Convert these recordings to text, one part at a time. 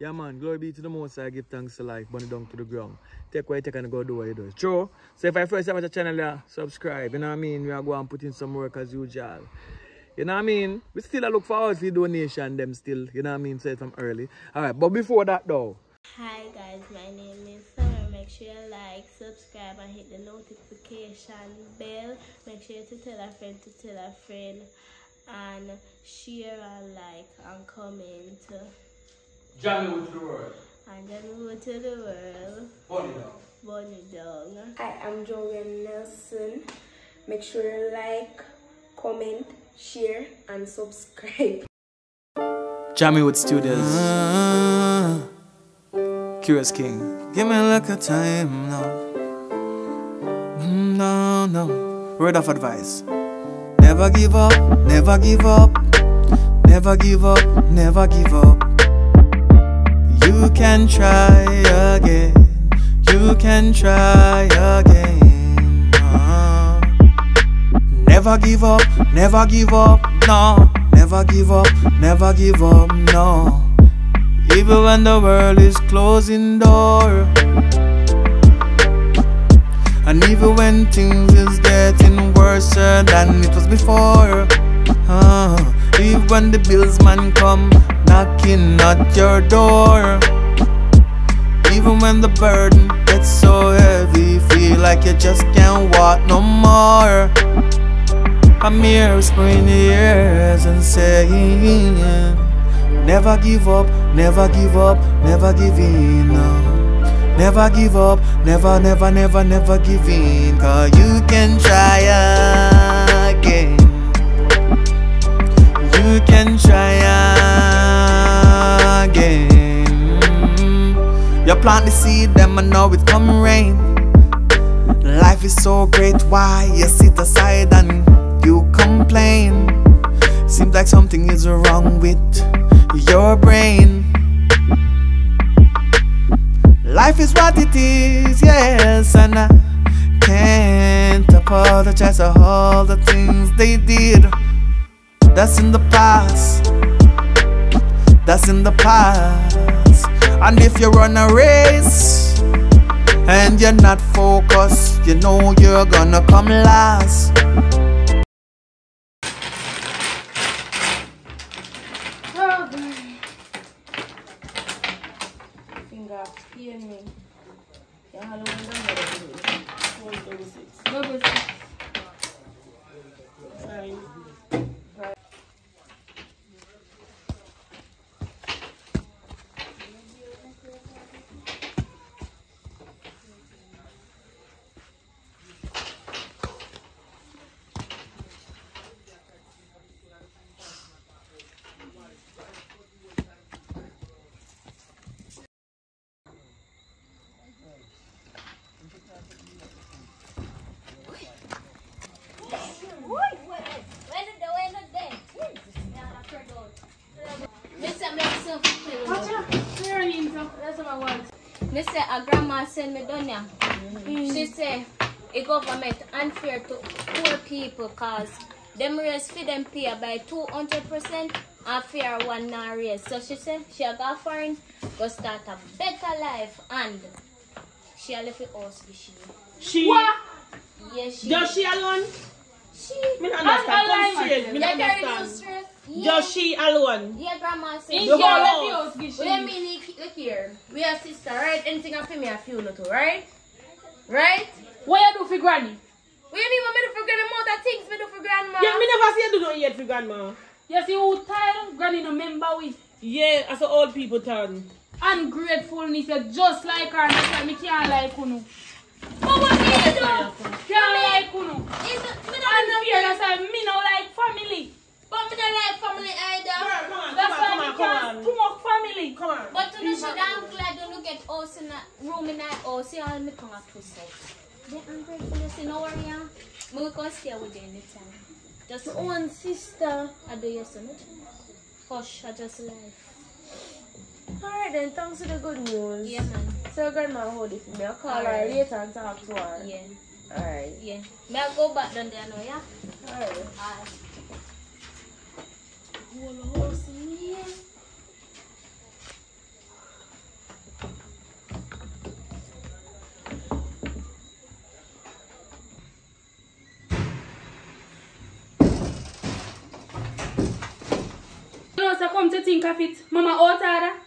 Yeah, man, glory be to the most. I give thanks to life, burn it down to the ground. Take what you take and go do what you do. True. So if I first time at the channel, yeah, subscribe. You know what I mean? We are going to put in some work as usual. You know what I mean? We still look forward for the donation, them still. You know what I mean? Say it from early. Alright, but before that though. Hi guys, my name is Summer. Make sure you like, subscribe, and hit the notification bell. Make sure to tell a friend to tell a friend, and share and like and comment. Johnny with the world. And then go to the world. Bunny dog. Bunny dog. Hi, I'm Joanne Nelson. Make sure you like, comment, share, and subscribe. Jammy Studios. Curious King. Give me a little time now. No, no. Word of advice. Never give up, never give up. Never give up, never give up. You can try again. You can try again. Uh. Never give up, never give up, no. Never give up, never give up, no. Even when the world is closing door. And even when things is getting worse than it was before. Uh, even when the bills man come knocking at your door. Even when the burden gets so heavy, feel like you just can't walk no more. I'm here whispering in ears and saying, Never give up, never give up, never give in. Never give up, never, never, never, never give in. Cause you can try again. You can try You plant the seed, them I know it come rain. Life is so great, why you sit aside and you complain? Seems like something is wrong with your brain. Life is what it is, yes, and I can't apologize for all the things they did. That's in the past. That's in the past. And if you run a race and you're not focused, you know you're gonna come last. Mr. A grandma send me down here. Mm. She say the government unfair to poor people cause them raise for them pay by 200% and fair one not raise. So she say she a go foreign, go start a better life and she a left the house with she. She, What? Yes, she. just she alone? She. Me not understand. Come straight. Me Yeah, not carry understand. stress. Yeah. Just she alone. Yeah, grandma said. The whole house. What do you mean, look- look here? We are sister, right? Anything I feel me, I feel no too, right? Right? What you do for granny? What you mean what me do for granny? More than things me do for grandma. Yeah, me never see you do nothing yet for grandma. You see who tired granny no member with Yeah, as a old people turn. ungratefulness you just like her and that's why me can't like unu. But what me you do? Can't like unu. Is it, me And don't fear that's why me no like family. But me don't like family either. Come on, That's come why on, me come on, come on. too much family. Come on. But to the shit, I'm glad you look at us in a room in that house. See all me come at twist out. They ungrateful, you see, no worry, yeah. Me can stay with you anytime. Just My own sister. I do you so much. Hush, I just life. Alright then, thanks for the good news. Yeah, man. So grandma hold it for me. I'll call her Alright. later and talk to her. Yeah, Alright. yeah. May I go back down there now, yeah? Alright. Alright pull come to think of it, Mama Otada,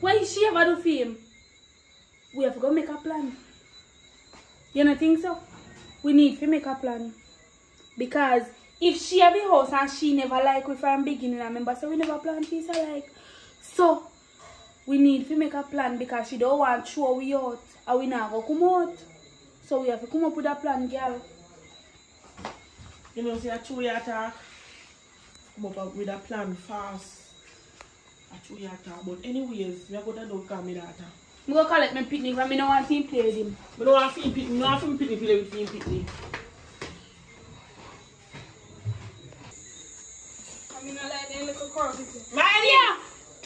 why is she ever do film? We have to make a plan. You don't think so? We need to make a plan. Because if she have a house and she never like we from beginning, remember, so we never plan peace like. So, we need to make a plan because she don't want to throw we out and we not go come out. So we have to come up with a plan, girl. You know, see, I chew your attack, come up with a plan fast. I chew your attack, but anyways, we are going to do come with that. I'm going to collect my picnic, but I don't want to play with him. I don't want to play with him, I don't want to play with him. Picnic. I mean, like them little curls. Miley! Sia!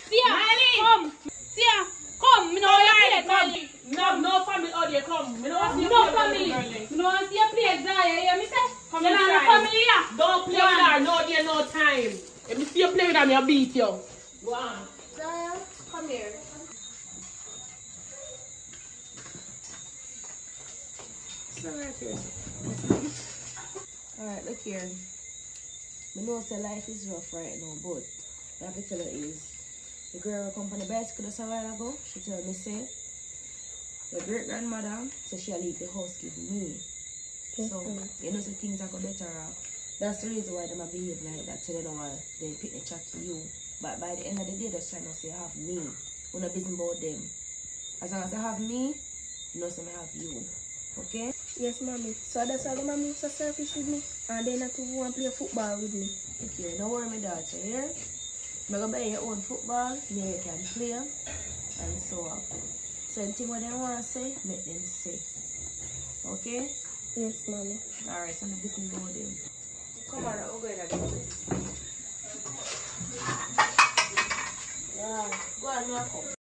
Sia! Miley! Come! Sia! Come! Me know you play, come! Miley! No, no family out there, come. We don't want see You you know play family. with girl, want see you play Zaya, you hear me say? Come you know inside. the family here. Don't play with her. No day, no time. If you see you play with her, I'll beat you. Go on. Zaya, come here. Alright, look here. Me know say life is rough right now, but I have to tell you is the girl who come on the bicycle just a while ago, she tell me say the great grandmother say she'll leave the house give me. So you know say things are going better off. That's the reason why they behave like that. So they don't want they pick the chat to you. But by the end of the day, they're trying to say have me. We're not busy about them. As long as I have me, you know say I have you. Okay? Yes, mommy. So that's why the mommy so selfish with me. And they not to want to play football with me. Okay, don't worry, my daughter, here. I'm gonna buy your own football, yeah, you can play, and so on. So anything what they want to say, make them say. Okay? Yes, mommy. Alright, so I'm gonna listen about them. Come on, we'll go in again. Yeah, go on, now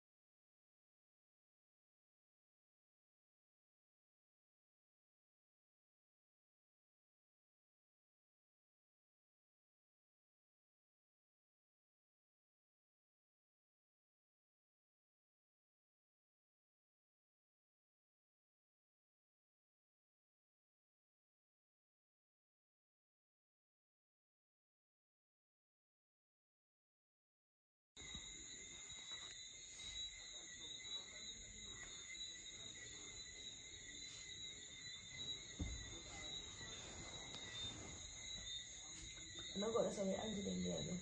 come. I'm not gonna say Angie them there, though.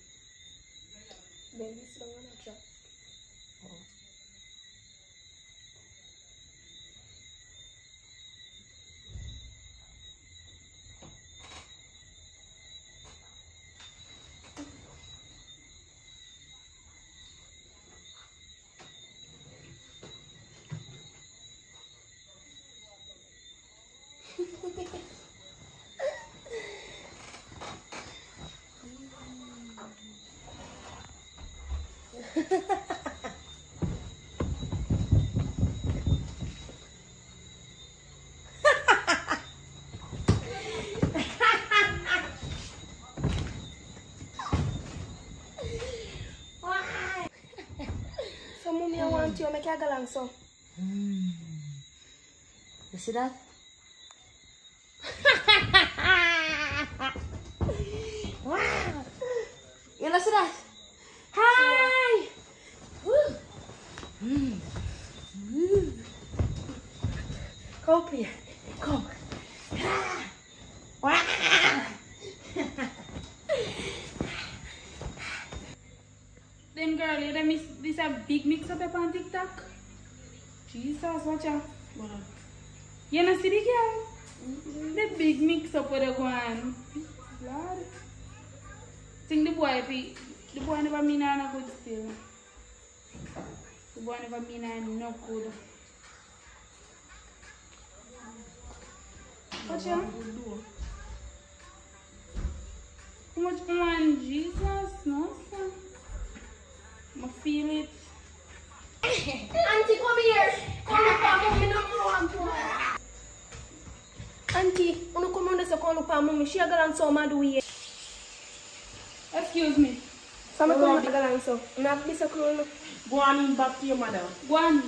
Then this don't want to drop. So, mommy, I want you to make a go along, so. You see that? Boy be the boy never mean her no good still. The boy never mean her no good. Watch out. How much man Jesus? No sir. I feel it. Auntie, come here. Come up, mommy, no want to. Auntie, uno come on this call up, mommy. She a go along so mad we. Excuse me. So, me come go along so. I'm not this a clone. Go on back to your mother. One.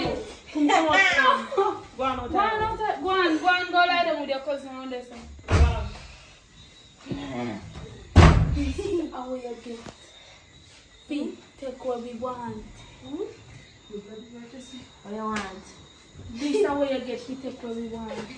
it. Come come out. Go on Go on, outside. outside. go on, go on, go lie down with your cousin on this one. Go on. How will you get? Fee, take what we want. What you want? This is how you get, we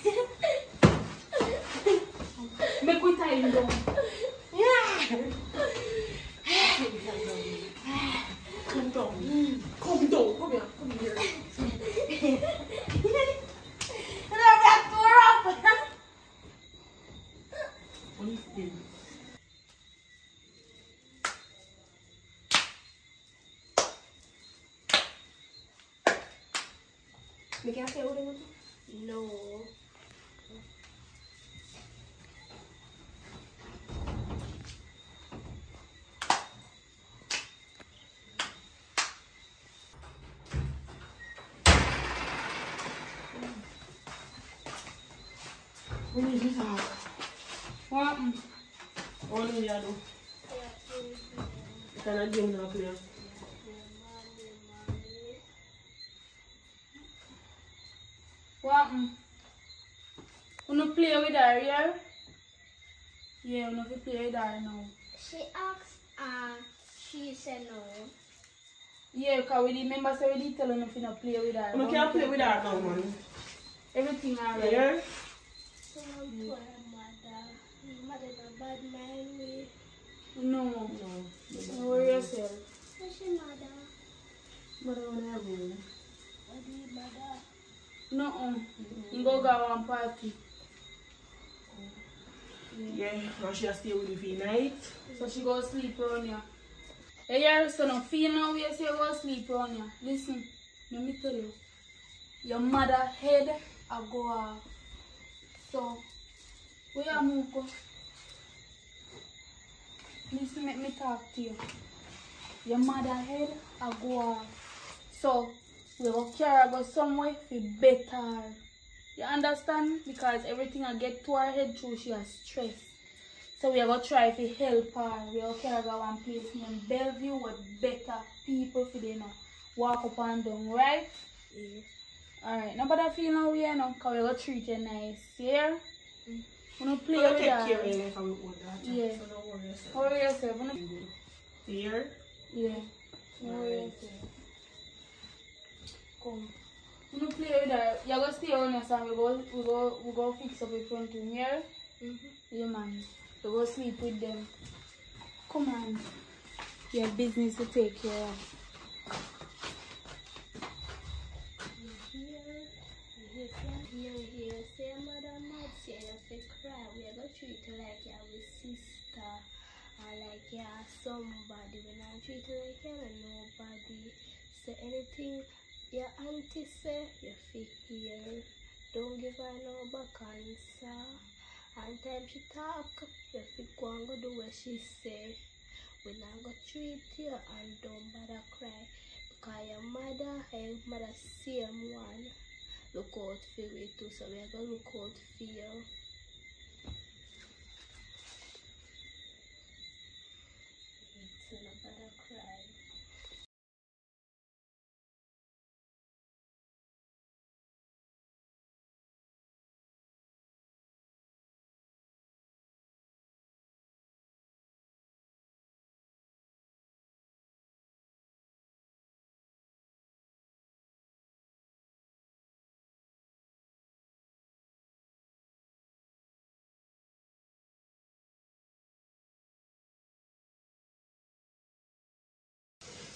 What do you do? Can I game now play? What? Wanna play with her, yeah? Yeah, wanna play with her now. She asked, uh, she said no. Yeah, because we remember so we did tell her if you not play with her. You can't play with her now, man. Everything alright. Yeah? No. No. Don't worry yourself. What's your mother? But I want to have one. What do you mother? No. You go go one party. Yeah, now she has to stay with you for night. So she go sleep around here. Hey, your son, no feel now we say go sleep around here. Listen, let me tell you. Your mother head a go off. So, where you move go? Listen, make me talk to you. Your mother head a go off. So, we go carry go somewhere for better. You understand? Because everything I get to her head through she has stress. So we are gonna try to help her. We are carry her go one place named Bellevue with better people for them. Walk up and down, right? Yeah. Alright, nobody feel no way now, cause we gonna treat you nice, yeah? Mm. We gonna play with take care of you how we that. Yeah. So don't worry yourself. Worry yourself, we gonna- Here? yeah. Worry Alright. yourself. Come. We gonna play with her. You're gonna stay on us and we go we go we go fix up in front room here. Yeah man. We go sleep with them. Come on. You have business to take care of. Here, here, here, here. Say mother not say you fi cry. We are gonna treat you like you're our sister. Or somebody. We not treat you like you're nobody. Say anything your auntie say, you fi hear. Don't give her no back answer. And time she talk, you fi go and go do what she say. We not go treat you and don't bother cry. Because your mother and mother same one. Look out for we too, so we are gonna look out for you.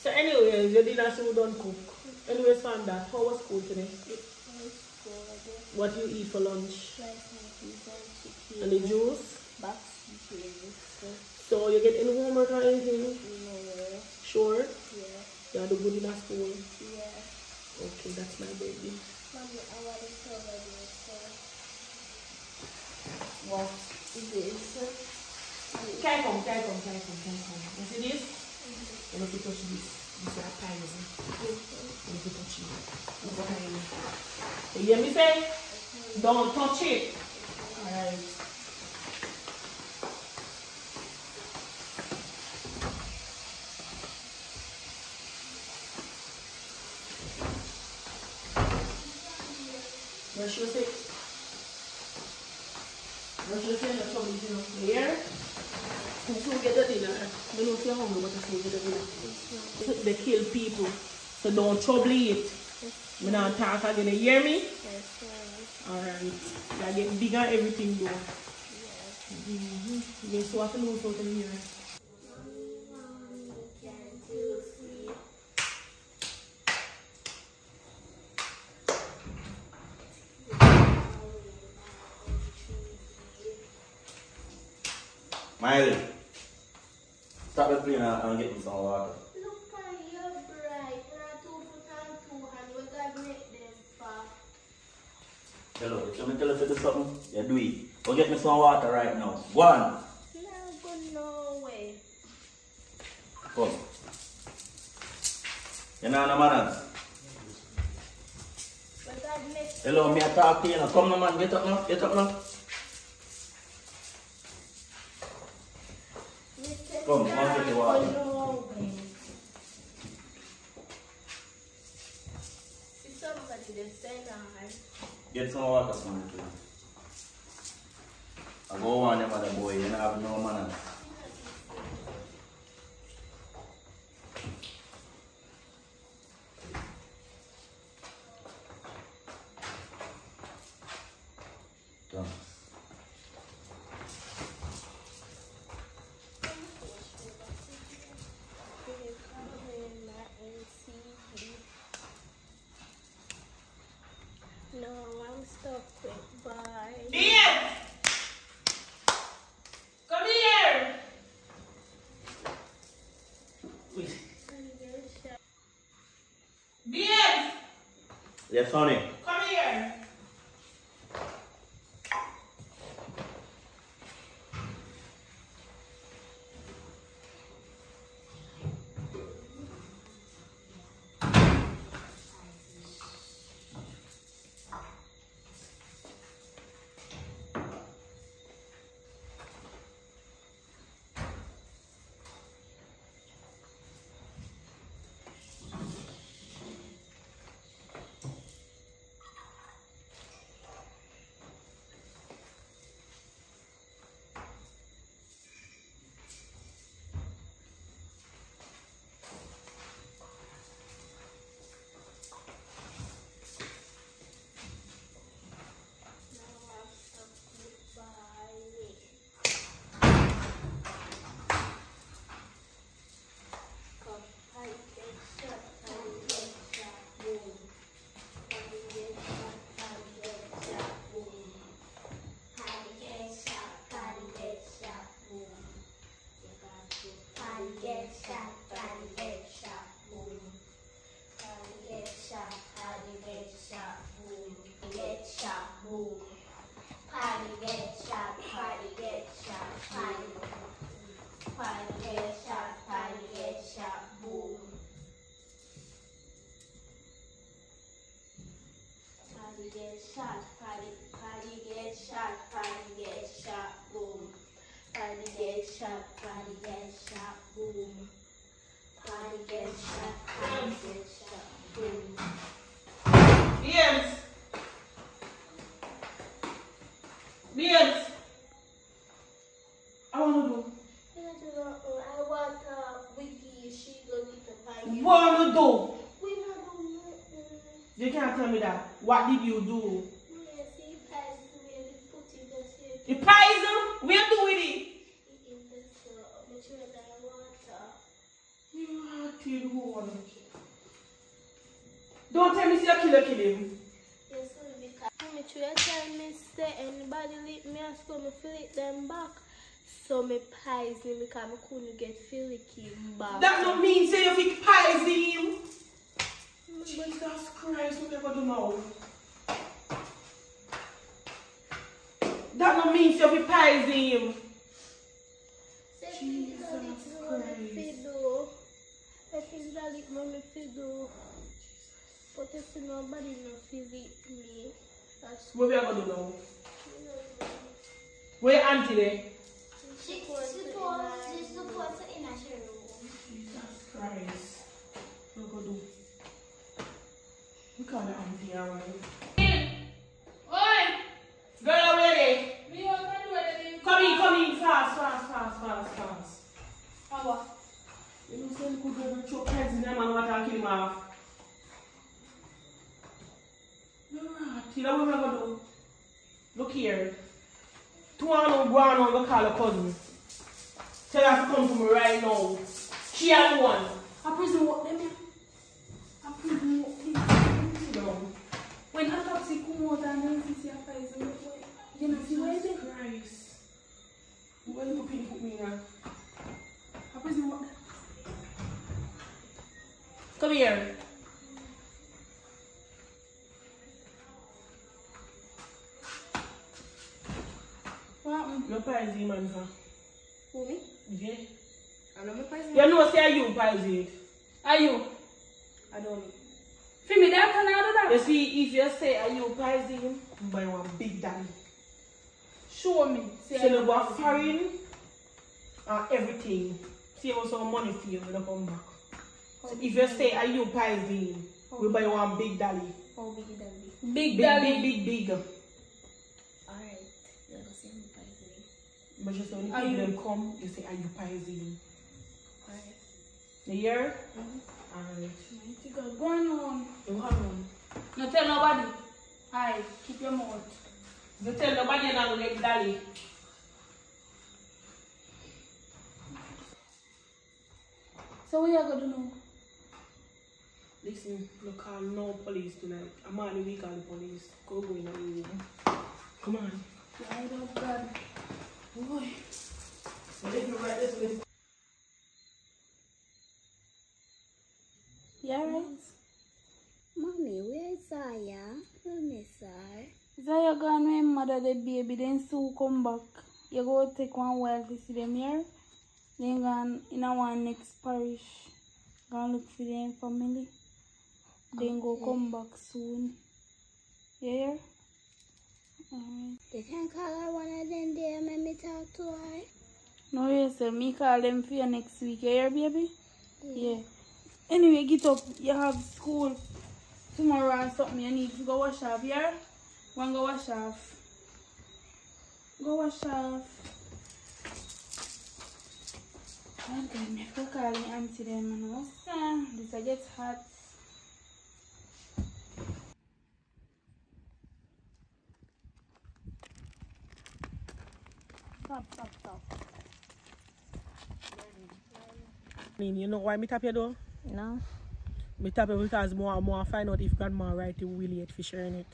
So anyways, your dinner still done cook. Anyways, found that. How was school today? What you eat for lunch? Rice and peas and chicken. And the juice? So you get any homework or anything? No. Sure? Yeah. You have to good in school. Yeah. Okay, that's my baby. Mommy, I want to tell you. What? This. Can I come? Can I come? Can I come? Can I come? You see this? You have to touch this. This is a pie, isn't it? You have to touch it. Look at it. You hear me say? Don't touch it. Alright. Brush your teeth. Brush your teeth, that's what we do. Here. Get dirty now. You know if you're hungry, but the food get dirty now. They kill people. So don't trouble it. Me not talk again. You gonna hear me? Alright. You get bigger everything though. Mm-hmm. You so have to lose out in here. Stop the plane and, and get me some water. Look at your bright. Not two foot and two hand. What God make them for? Hello, if you tell to something, you do it. Go get me some water right now. Go on. Now go no way. Come. You know no manners. Hello, me I talk to you now. Come no man, get up now, get up now. Mr. Come, come get the water. no way. See somebody they said I Get some water from me, please. I go on them other boy, you don't have no manners. Done. No, I'm stuck with bye. Ian! Come here! Ian! Yes, honey. Come shot, party, party get shot, party get shot, boom. Party get shot, party get shot, boom. Party get shot, party get shot, him because I couldn't get feel like him back. That not mean say you think pies him. Jesus Christ, what never do now? That not mean say you pies him. Jesus Christ. I think that it mommy fido. But if nobody no visit me, that's what we are gonna do now. Where auntie there? Jesus Christ. What go do? We call the auntie Girl, ready? Me, I fast, fast, fast, fast, fast. How? You know, what I'll kill him You know what I'm going to? Look here. Two no go on call cousin. Tell her to come to me right now. She and one. A prison walk them. A prison walk them. No. When autopsy come out and then see a face, you know, see where is it? Christ. Why you put put me now? A prison walk them. Come here. What happened? Your pies in man, huh? Who me? Yeah. I know my person. You know say you pies in. Are you? I don't. For me, that can I do that? You that? see, if you say are you pies in, you buy one big daddy. Show me. See, So you go foreign and everything. See, us some money for you when you come back. So if you say are you pies in, we buy one big daddy. How big that be? Big Big, daddy. big, big, big. Alright. You're gonna say me poison. But just when Are people you- them come, you say are you pies in. Alright. You hear? Mm-hmm. Alright. Mighty go on home. You have one. No tell nobody. Aye, keep your mouth. You tell nobody you're not gonna get daddy. So what you gonna do? Listen, no call no police tonight. I'm on the week call the police. Go go in the room. Come on. Light of God. Boy. So let me write this with You alright? Mommy, where's Zaya? I miss her. Zaya gone when mother the baby, then Sue come back. You go take one while to see them here. Then gone in one next parish. Gonna look for them family. Then go come back soon. You They can call her one of them there and make me talk to her. No, yes, sir. Me call them for you next week. You hear, baby? Yeah. Anyway, get up. You have school tomorrow and something. You need to go wash off, yeah? One go wash off. Go wash off. Me have to call the auntie them and what's that? This I get hot. Stop, stop, stop. You know why me tap you though? No. Me tap you because more and more find out if grandma right the will yet for sharing it.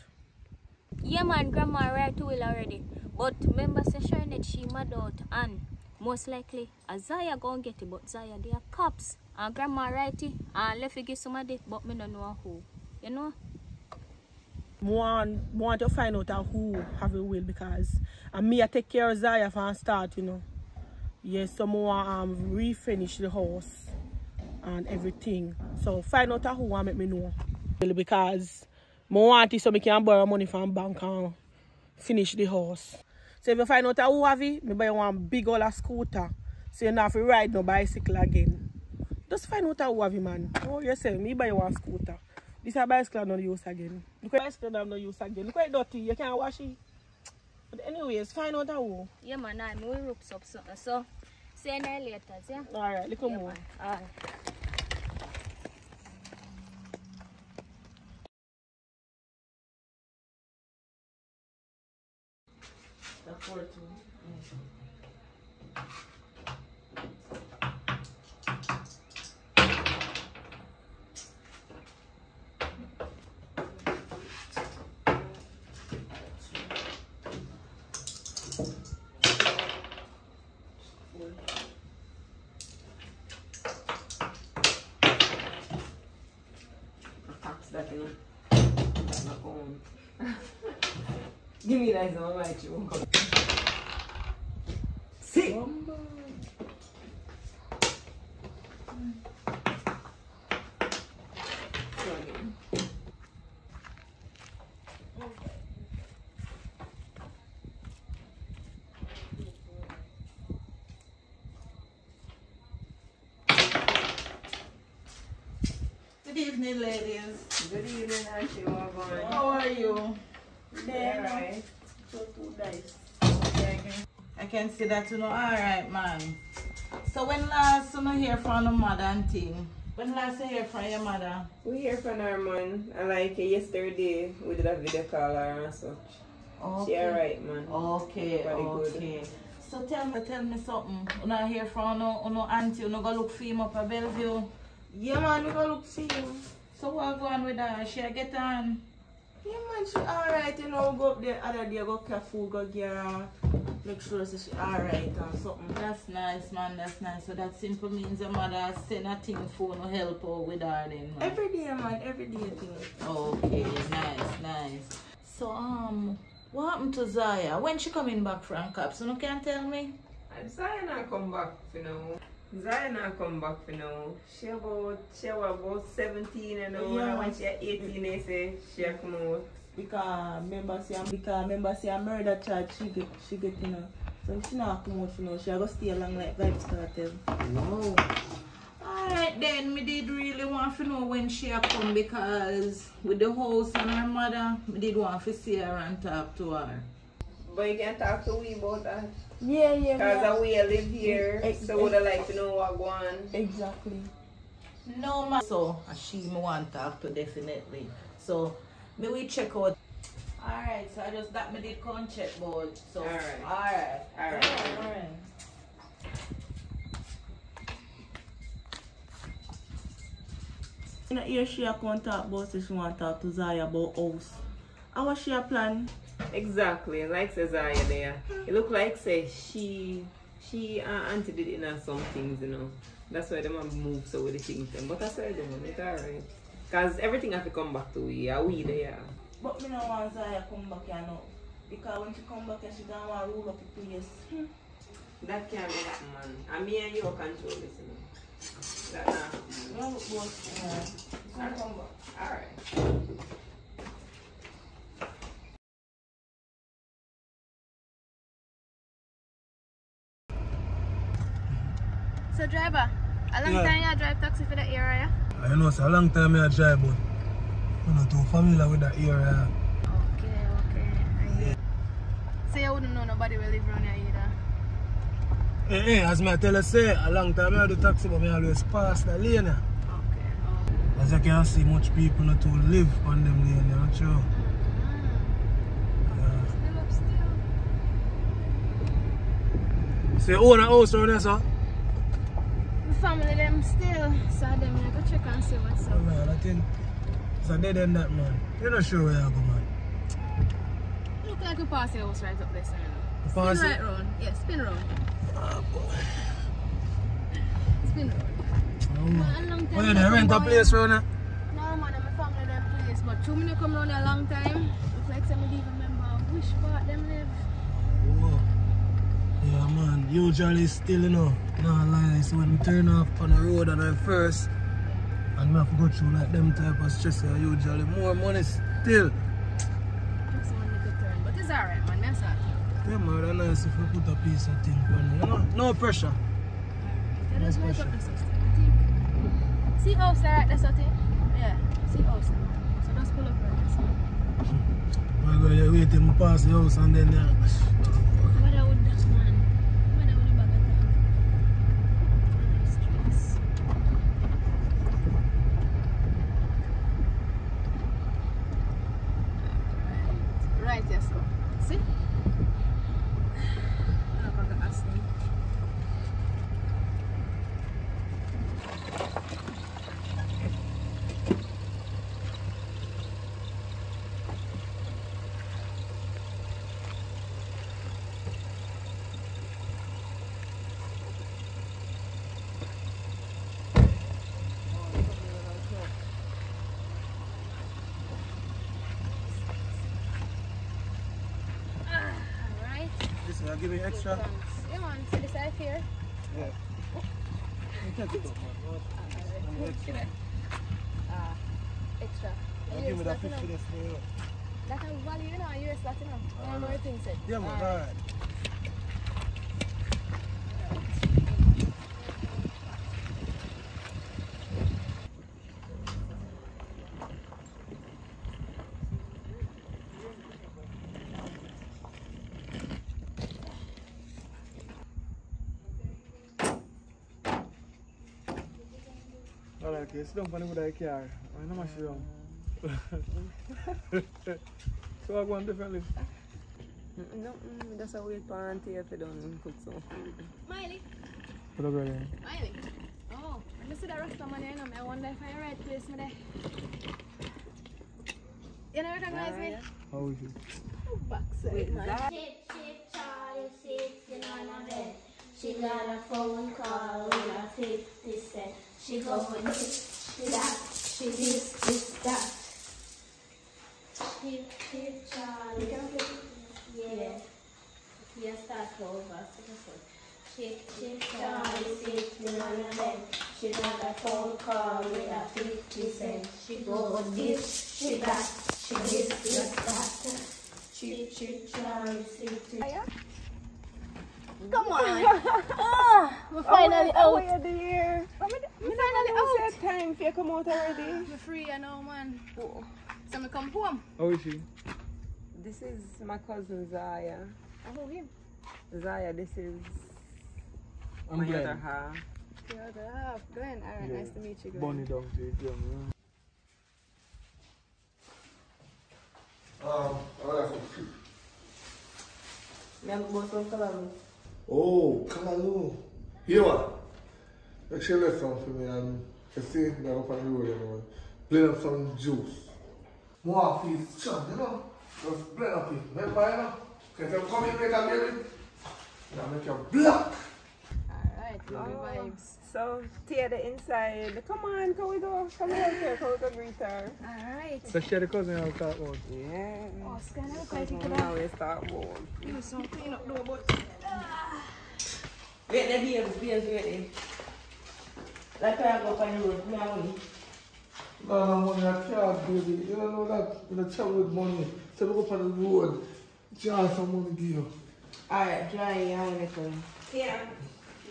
Yeah, man, grandma right to will already. But remember, say Sharonette, she mad out and most likely Isaiah gonna get it, but Zaya they are cops. And grandma righty and left give somebody, but me don't know who. You know? Want want to find out who have a will because and me I take care of Zaya from start, you know. Yes, so more um refinish the house and everything. So find out who want make me know. Because more want it so me can borrow money from bank and finish the house. So if you find out who have it, me buy one big old scooter. So you don't have to ride no bicycle again. Just find out who have it, man. Oh, you say me buy one scooter. This a bicycle no use again. Look at bicycle no use again. Look at it dirty. You can't wash it. But anyways, find out who. Yeah, man, I'm we ropes up something. So, see you later, yeah? Alright, look at Yeah, more. man. Alright. Tax that you know. That's not going. Give me that one right you. See. Good evening, ladies. Good evening, Auntie Morgan. How are you? Yeah, right. So two dice. I can see that you know alright man. So when last you know hear from the mother and thing, When last you hear from your mother? We hear from her man. And like yesterday, we did a video call her and such. She alright, man. Okay, Very good. okay. So tell me, tell me something. You not hear from no, no auntie, you no go look for him up at Bellevue. Yeah, man, we go look see him. So what go on with her? She get on. Yeah, man, she alright, you know, go up there other day, go careful, go get her. Make sure that she alright and something. That's nice, man. That's nice. So that simple means your mother send a thing for no help out with her then, man. Every day, man, every day thing. Okay, nice, nice. So um, what happened to Zaya? When she coming back from Caps? You no can tell me. Zaya not come back for now. Zaya not come back for now. She about she was about 17 you know. Yeah. And when she 18 they say she a come out. Because remember say because remember say a murder charge she get she get you know. So she not come out for now. She a go stay along like Vybz Kartel. Wow. Alright then, me did really want to know when she a come because with the house and her mother, me did want to see her and talk to her. But you can talk to we about that. Yeah, yeah. Because we live here, Ex- so would I like to know what go on. Exactly. No man. So she want to talk to definitely. So me we check out. Alright, so I just that me did come check board. So Alright. alright. Alright. Alright. You know, here she a come talk about she want to talk to Zaya about house. How was she a plan? Exactly, like says Zaya there. It look like say she she uh, auntie did in her some things, you know. That's why them a move so with the things them. But I said them, it's alright. Cause everything has to come back to we, are we there. But me no want Zaya come back here now. Because when she come back here, she don't want to rule up the place. Hmm. That can't be that man. And me and you control this, you know. That nah. Well, but, uh, she gonna come back. Alright. So driver, a long Yeah. time you drive taxi for the area? I know it's a long time I drive, but I'm not too familiar with that area. Okay, okay. So you wouldn't know nobody will live around here either? Hey, hey, as me tell you, say, a long time I do taxi, but I always pass the lane. yeah. As you can see, much people not to live on them lane, you know, true. Ah, still up still. So you own a house around here, sir? Family them still, so them I go check and see what's Oh, up. man, I think it's a dead end that, man. You're not sure where you go, man. Look like we pass the house right up there. You Spin it? right round. Yeah, spin round. Ah, spin round. Oh, Man, man. long time Oh, you I rent a place here. around here? No man, I'm a family them place, but two minutes come round here a long time. Look like somebody even remember which part them live. Whoa. Yeah, man. Usually still, you know, no lie. So when we turn off on the road and I first, and we have to go through like them type of stress, yeah, usually more money still. Just one little turn, but it's alright man, that's all. Yeah, man, that's nice if we put a piece of thing on you know? No pressure. Just No pressure. the I. See there, right? That's what it? Yeah, see house there. So just pull up right. My girl, you wait till we pass the house and then. What I would that man? What I would bag of time? Stress. Right, yes, sir. See? Ah, bag of ass thing. Alright. This will give me extra. Thanks. Yeah, man. See the side here? Yeah. You take it up, man. Any extra? Ah, extra. Yeah, A give US me that Latin, 50 you know. this for you. That can value, you know, a US Latin, you know. Remember the thing said? Yeah, man, Alright. alright. Alright, okay. Sit down on the hood of the car. I'm not mash so I go on differently. No, just a wait for auntie if you don't cook some food. Miley, What about you? Miley. Oh, let me see that rasta man here now. I wonder if I right place me there. You don't recognize me? How is it? Oh, Backside, man. Chip, chip, Charlie sitting on a bed. She got a phone call with a 50 cent. She go with this, she that, she this, this, that. Chip, chip, Charlie. Yeah. Yeah, start over. Chip, chip, Charlie sitting on a bed. She got a phone call with a 50 cent. She go with this, she that, she this, this, that. Chip, chip, Charlie sitting. Come on. ah, we're finally oh, out. Oh, the year. We're You finally out. set time if you come out already. We're free, I know, man. So me come home. How is she? This is my cousin Zaya. I hold him. Zaya, this is I'm my Glenn. other half. The other half. Glenn. Alright, Yeah. nice to meet you, Glenn. Bunny down to it, young, yeah. Um, oh, that's a treat. Me have both from Kalamu. Oh, Callaloo. You know what? Make sure you listen for me and you see me up on the road, you know. Blend up some juice. More of his chum, you know. Just blend up it. Remember, you know? Because if you come in make a baby, you make you black. Alright, give Oh. vibes. So, tear the inside. Come on, can we go? Come here, here, can we go greet her? Alright. So she had a cousin I'll talk about. Yeah. Oh, scan out, I Cousin think now about. we start warm. Give me some clean up though, but. Wait, the beers, beers eh. ready. Like I go up on the road, me and money. No, no, money, I can't, baby. You don't know that. You don't travel with money. So we go up on the road. Just some money give you. Alright, dry your eye, little. Yeah.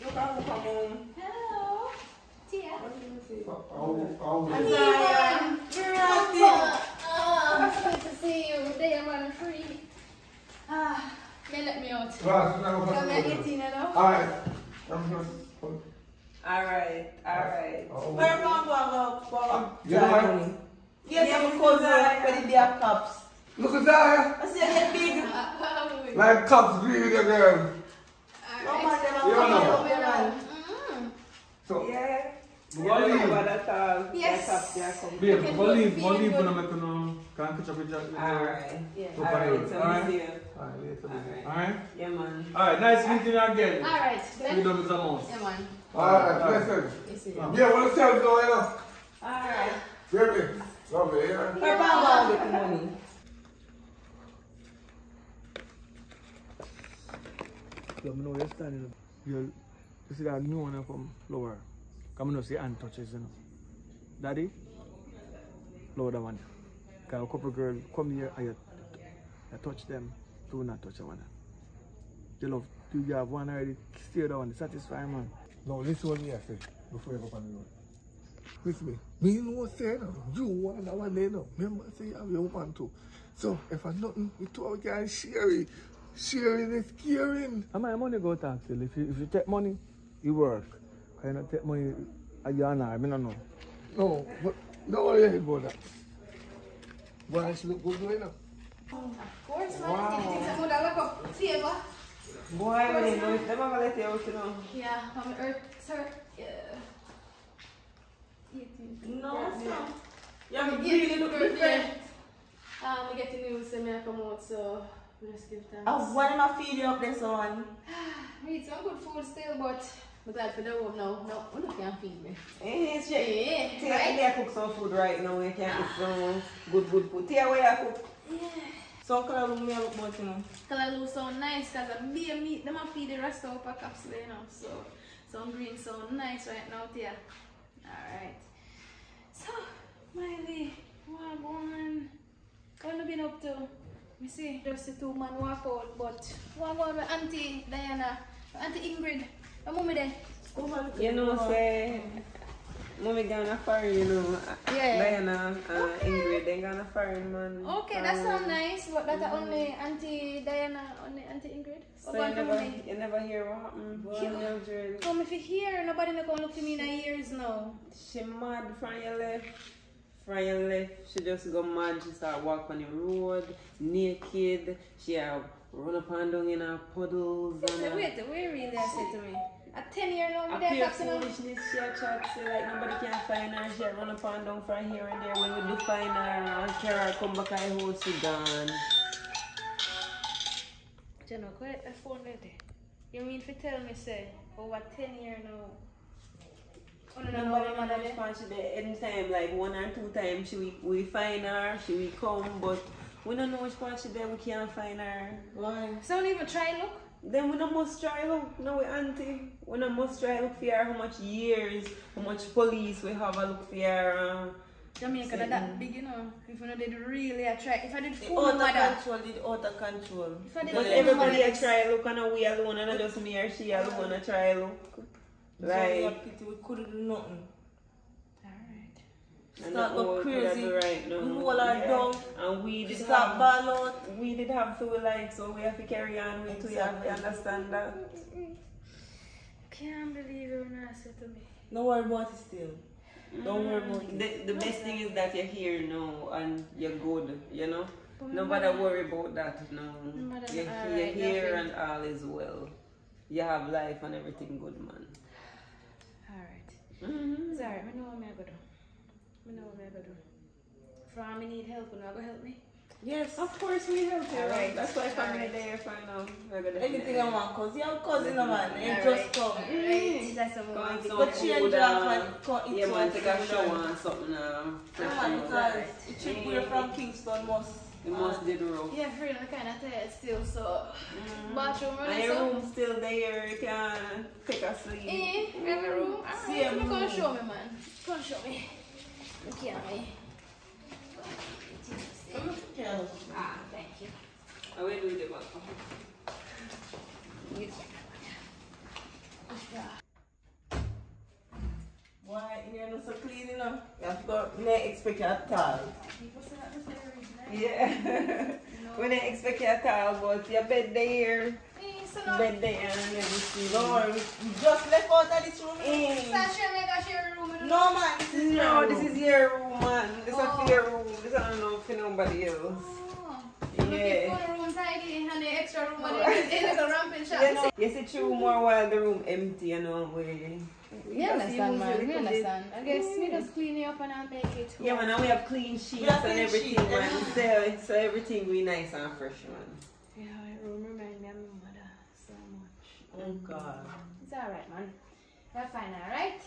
You can come home. Hello. Tia. I'll, I'll, Isaiah, you're acting. Oh, good to see you. Day I'm on a free. Ah, may let me out. Right, Come on here, the road. 18 now. Alright. I'm just. Alright, alright. Oh. Where am I going to go? You know what? Yes, I'm a cousin, but they have cups. Look at that. I see you get big. Like cops agree with your girl. Come on, them You don't know. are coming. Mm. So, Yeah. we Yeah, gonna no, leave. but that's all. Yes. That's up there, come. Babe, Okay, we'll leave, feel we'll leave good. when I make no, can catch up with you. Alright. Yeah. Alright, it. so Alright? we see you. Alright, later. Alright. Alright? Yeah, man. Alright, nice meeting you again. Alright, You done with the. Yeah, man. Alright, listen. You see. Yeah, what the hell going on? Alright. Baby, lovely, yeah? Where am I going with the money? Let me know you're standing up. You, you see that new one come lower. Come on, see hand touches, you know. Daddy, lower that one. Because a couple girls come here and you, you touch them, do not touch one. You love, do you have one already? Stay one, satisfy man. No, listen what me I say before you go on the road. Listen me. Me know say now. You want that one there now. Remember I say you have your woman too. So if I nothing, we two we can share it. Sharing is caring. How much money go tax you? If you, if you take money, you work. If you not take money, are not, I mean, I know. No, but don't worry about that. Boy, she look good right now. Of course, man. Wow. Anything that would have got favor. Boy, I didn't know if them ever let you out, you know. Yeah, I'm earth, sir. Yeah. No, Yeah. son. You Yeah, have really look different. Um, we get the news and I come out, so we just give thanks. Oh, why am I feed you up there, son? We eat some good food still, but I'm glad for the home now. No, we don't can't feed me. Eh, just, Yeah, Tia, right? I cook some food right now. You can cook some good, good food. Tia, where you cook? Yeah. Color room me look about, you know. Callaloo sound nice because I'm beer meat. Them a feed the rest of our capsule, you know. So, some green sound nice right now, Tia. Alright. So, Miley, what on? What have you been up to? Me see, just the two man walk out, but what about Auntie Diana, Auntie Ingrid, what mommy there? You know, say, Mommy gonna foreign, you know. Yeah. Diana, uh, Ingrid, they gonna foreign, man. Okay, that Um, sounds nice, but that's only Auntie Diana, only Auntie Ingrid. So you never, you never hear what happened? One Mildred. Come if you hear, nobody not gonna look for me in a years now. She mad from your left. From your left, she just go mad. She start walk on the road, naked. She have run up and down in her puddles. Listen, and, uh, wait, wait, really, I said to me. At 10 years now, A me there pure taxing now. foolishness, she a chat, say like nobody can find her, she run up and down from here and there. When we do find her, and carry her come back her house, she gone. You know, quite a phone there. You mean to tell me, say, oh, over 10 years now? Oh, no, no, no, Nobody no, know no, how much fun she there. Anytime, like one or two times, she we, we find her, she will come, but we don't know which part she there, we can't find her. Why? So don't even try look? Then we don't must try look. No, we auntie. We don't must try look for how much years, how much police we have a look for her. Uh, Jamaica, that, that big, you know. If I did really a try, if I did The fool out of control, did out of control. If I did But everybody my a try look and we alone and not just me or she alone a try look. Right. we couldn't do nothing. And Start the go crazy. Right now. We hold her Yeah. down. And we did Start have, ball out. We did have full life, so we have to carry on with it. We have to understand that. Can't believe it when I said to me. No worry about it still. Don't worry about it. The, the best thing is that you're here now and you're good, you know? Nobody worry about that now. You're, you're here nothing. and all is well. You have life and everything good, man. Alright. Mm-hmm. It's alright, I know what I'm gonna do. I know what I'm gonna do. From me need help, will you go help me? Yes, of course we help you. Alright. That's why family Alright. there find out. We're gonna Anything I want, cause you're cousin of man. It Alright. just come. Alright, that's a Go moment. and some Go change food, off uh, and go eat Yeah, man, take a food shower and- and something. Uh, fresh Yeah, because it should be from Kingston must. It must did rough. Yeah, for real, I'm kind of tired still, so. Bathroom And running, your room still there, you can take a sleep. Eh, we have a room. Alright, Same you come room. show me, man. Come show me. Look here. Ah, thank you. I will do the back. Why, you're not so clean enough. You have to go, never expect you all. Yeah. we didn't expect you at all, but your bed there, bed there and everything. Don't worry, we just left out of this room. Mm. Sasha, make a share room. in No, man, this is your No, room. this is your room, man. This is Oh. a fair room. This I don't know for nobody else. Looking Yeah. for a room tidy and the extra room, but it's in the ramping shop. You yes, it's true more while the room empty, you know, we... We understand, man. We understand. I guess we just clean it up and I'll make it. Yeah, man, and we have clean sheets have and clean everything, sheets, man. So, so everything be nice and fresh, man. Yeah, my room remind me of my mother so much. Oh, God. It's alright, man. We're fine, alright?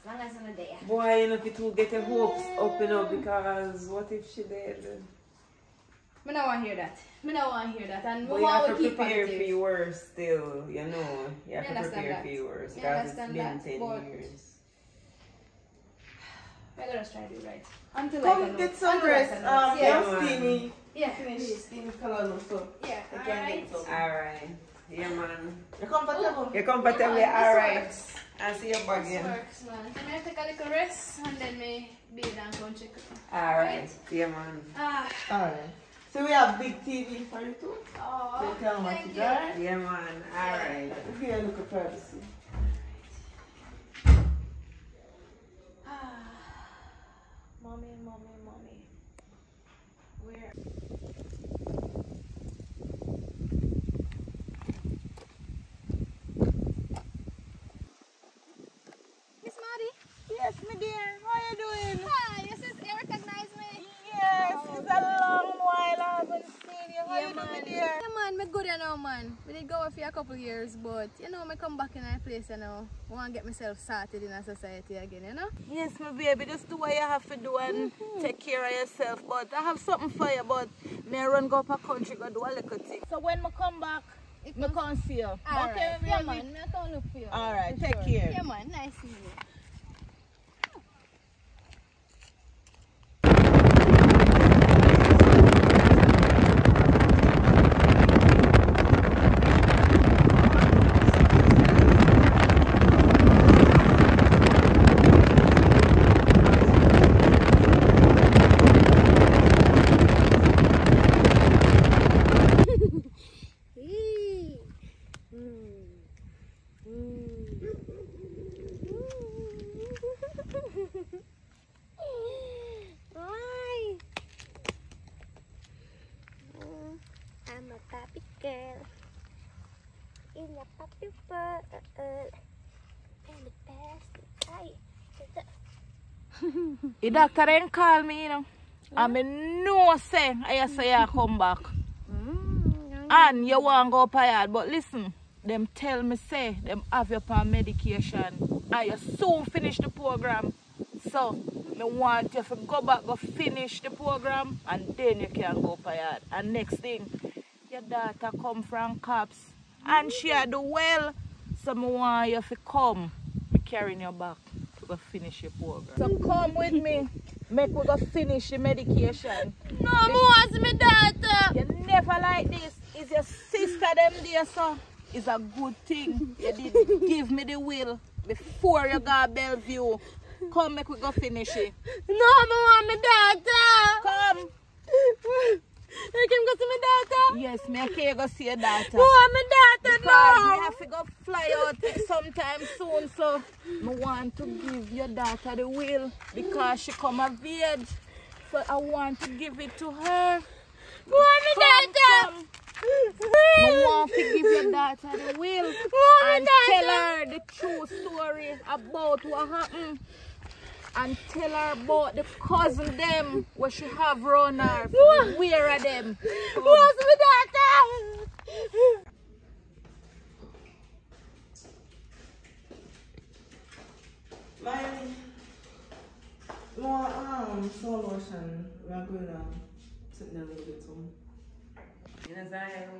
As long as I'm not there. Boy, you know, it will get your hopes up, you know, because what if she dead? Me don't want to hear that. Me don't want to hear that. And But we you have want to to keep prepare positive. for your worst still, you know. You have Me to prepare that. for your worst because it's understand been that, 10 but- years. We're gonna try to do right. Until I Come can get know. some rest. Um, yeah. you're steamy. Yeah, Finish please. steamy color so. Yeah, You can alright. get some. Alright. Yeah, man. You're comfortable. You're comfortable, Yeah, man, alright. this I see your bag This again. works, man. Then I take a little rest and then me be down go and check it. Alright. Yeah, man. Ah. Alright. So we have big TV for you too. Oh, So you can watch thank it, you. alright? Yeah, man. Alright. Here, look at privacy. Ah. Mommy, mommy, mommy. Where? Miss Maddie? Yes, my dear. How you doing? Hi, your sis, you recognize me? Yes, it's a long while I haven't seen you. How yeah, you man. doing, dear? Yeah, man, me good you know, man. We did go away for a couple years, but you know, me come back in a place, you know. I want to get myself started in a society again, you know. Yes, my baby, just do what you have to do and mm-hmm. take care of yourself. But I have something for you, but me run go up a country, go do a little thing. So when I come back, me come see you. Alright. Okay, yeah, baby? man, me come look for you. Alright, take sure. care. Yeah, man, nice seeing you. Happy birthday. And the best. Aye. The doctor then call me, you know. And me know say I say you come back. Mm. And you want go up yard. But listen, them tell me say them have you on medication. And you soon finish the program. So me want you to go back go finish the program and then you can go up yard. And next thing, your daughter come from cops and she a do well. So me want you to come. Me carrying you back go finish your program. So come with me. Make we go finish the medication. No, me want my daughter. You never like this. Is your sister them there, so it's a good thing. You did give me the will before you go to Bellevue. Come, make we go finish it. No, me want my daughter. Come. I can go see my daughter. Yes, me okay go see your daughter. Me want my daughter Because now. me have to go fly out sometime soon, so I want to give your daughter the will because she come of age. So I want to give it to her. Me want my daughter. come. I want to give your daughter the will and my tell her the true story about what happened. And tell her about the cousin them where she have run her. Where are them? Me want my daughter. My more um soul lotion. We are going to sit down a little bit too. You know, Zion,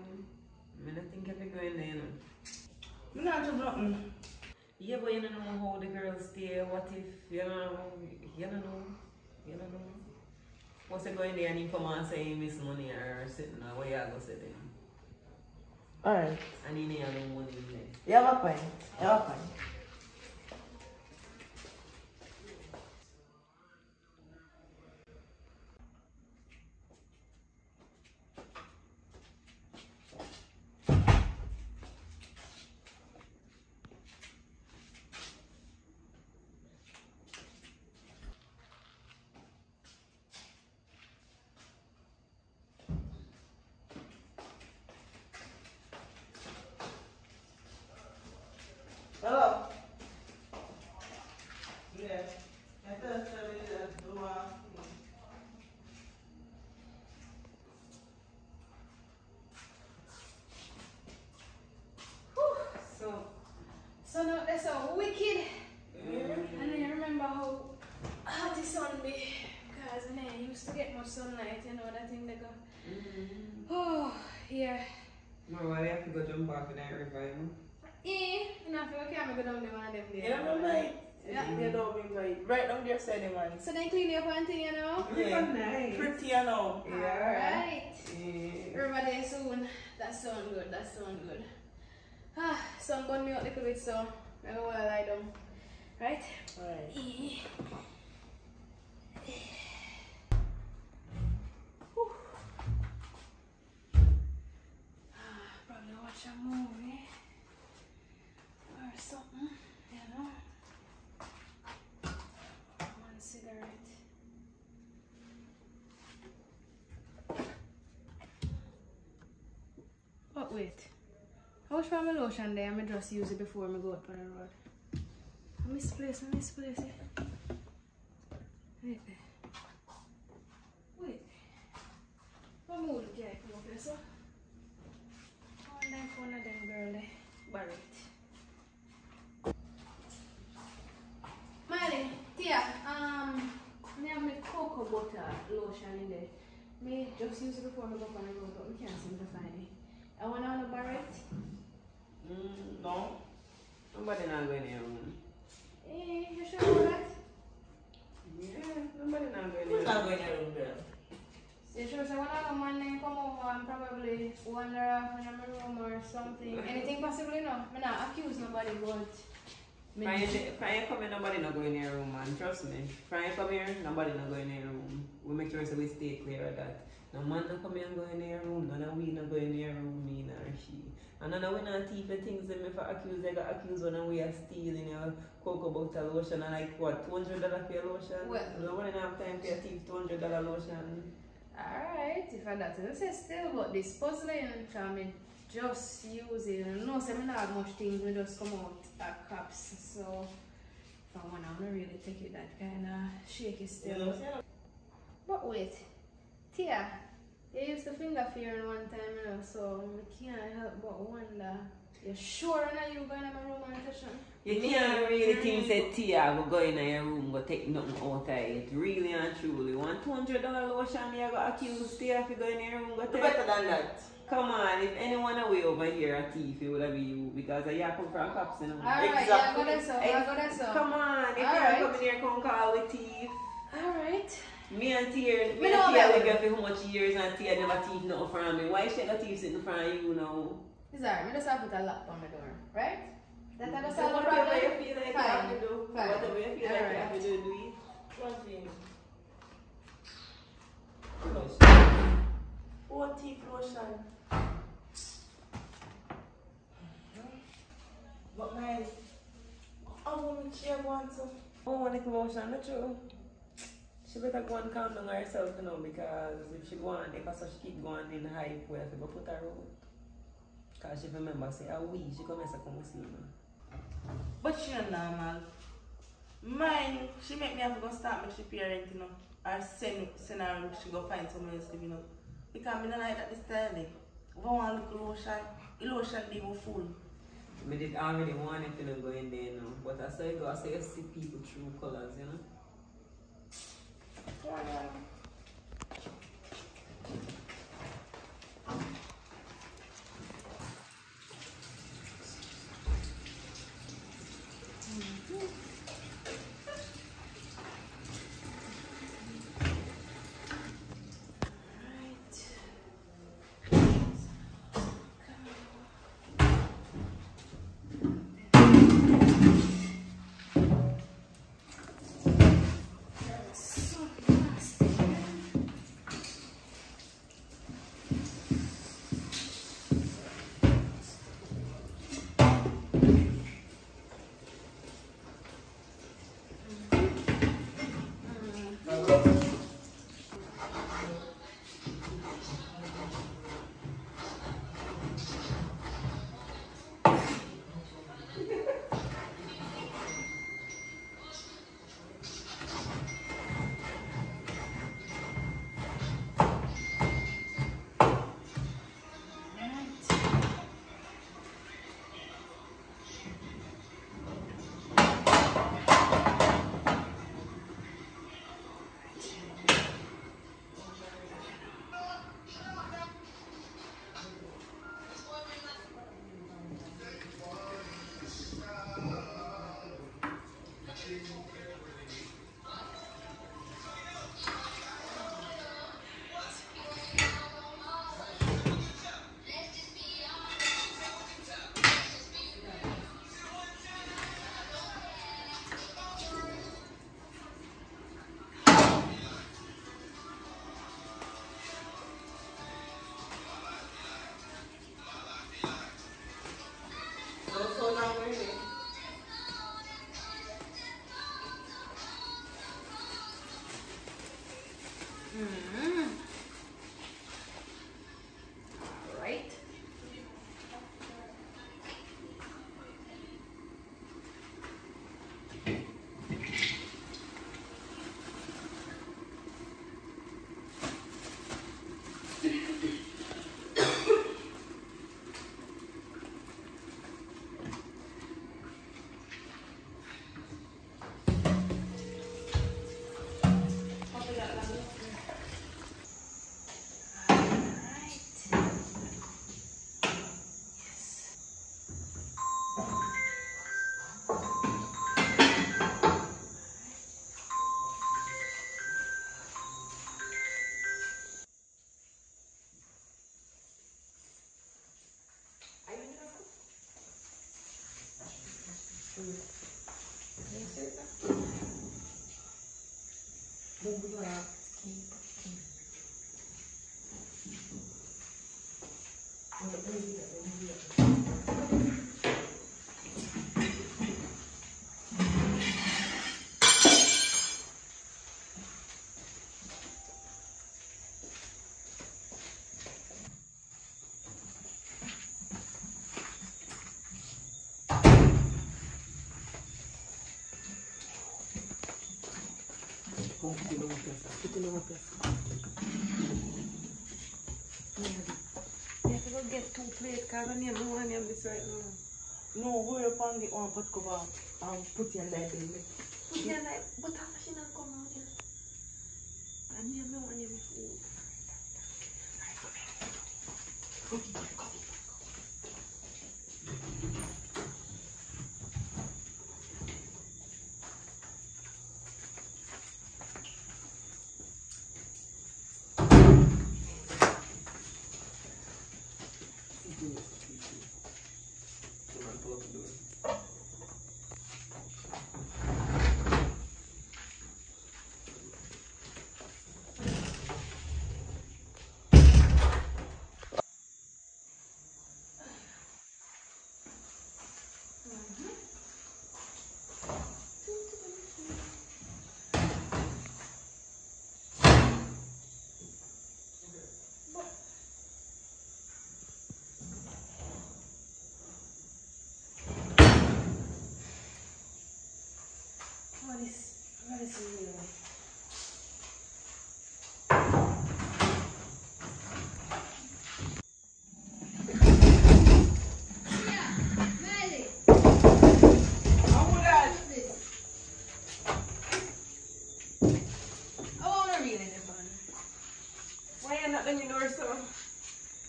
I don't think if you go in there, you know. I'm not doing nothing. Yeah, but you don't know how the girls stay. What if, you know, you don't know, you don't know. What's he going there and he come and say he miss money or sitting there, what you go say then? Alright. And ain't have no money in there. You have a point. You have a point. Hello. Yeah. I thought somebody that do uh, So, So now that's so wicked. Mm. And then remember how hot the sun be. Because then I used to get much sunlight, you know, that thing they go. Mm. Oh, yeah. my why have to go jump off in that river, you know? Yeah, enough, okay, I'm going to go down there one of them days. You don't mind. Yeah. You don't invite. Right down there, say the man. So then clean up one thing, you know? Yeah. nice. Pretty, you know. Alright. Yeah. Everybody soon. That sound good, that sound good. Ah, sun burn me out a little bit, so I'm going to lie down. Right? Alright. Probably watch a movie or something, you know. One cigarette. But wait, I wash my lotion there. I just use it before I go out on the road. I misplace, I misplace it. Wait there. Wait. What mood did I come up here, so? One night one of them girl there. Bury it. Miley, Tia, um, I have my cocoa butter lotion in there. Me just use it before I go up on the road, but we can't seem to find it. I want to bury it. No. Nobody not going in your room. Eh, you sure about that? Yeah, nobody not going in Who's your not room. going in your room, girl? You sure so when I come on and come over and probably wander off in my room or something. Anything possible, you know? I'm not accuse nobody, but me- If I, come in, nobody not going in your room, man. Trust me. If I come here, nobody not going in your room. We make sure so we stay clear of that. No man not come here and go in your room. None of we not go in your room, me nor she. And none of we not the things them if I accuse, they got accused when we are stealing your cocoa butter lotion and like what, $200 for your lotion? Well- Nobody not have time for your thief $200 lotion. Alright, if I that to say still, but this puzzling, I mean, just. And no, say me not have much things, we just come out at cups. So, if I want, I'm not really take it that kind of shaky still. But wait, Tia, you used to finger fearing one time, you know, so I can't help but wonder. You sure that you going to my room and session? You can't really think that Tia will go in your room go take nothing out of it. Really and truly. One two hundred dollar lotion you go accuse Tia if you go in your room go take. Better than that. Come on, if anyone away over here a thief, it would have been you because I yeah, come from cops, you know. Alright, yeah, go there, so. Ex- go there, so. Come on, if Alright. you come in here come call with thief. Alright. Me and Tia, me Me and know Tia about live it. here for how much years and Tia never thief nothing from me. Why she got thief sitting in front of you now? It's alright, me just have to put a lock on the door, right? That I So solve the whatever problem? you feel like you Fine. have to do, Fine. whatever you feel like you Alright. have to do, do it. One thing. What teeth lotion? But my, I want to chair one to. Oh, one little lotion, not true. She better go and calm down herself, you know, because if she go on, if I saw she keep going in hype, we have to go put her out. Because she remember, say, ah, we, she come here, so come see me. But she not normal. Mine, she make me have to go start my she parent, you know. Or send, send her she go find someone else live, you know. Because me not like that this style, eh. If I want to look lotion, the lotion be more full. I did already want it to go in there, you know. But I saw you go, I saw you see people through colors, you know. So, Vem sentar. Vamos lá. Aqui. Put it on my place. Put it on my place. You have to go get two plates because I need of this right now. No, hurry up and get one pot cover and put your light in me. Put your light, but What is, what is real? I wanna read it, fun. Why you not letting me door?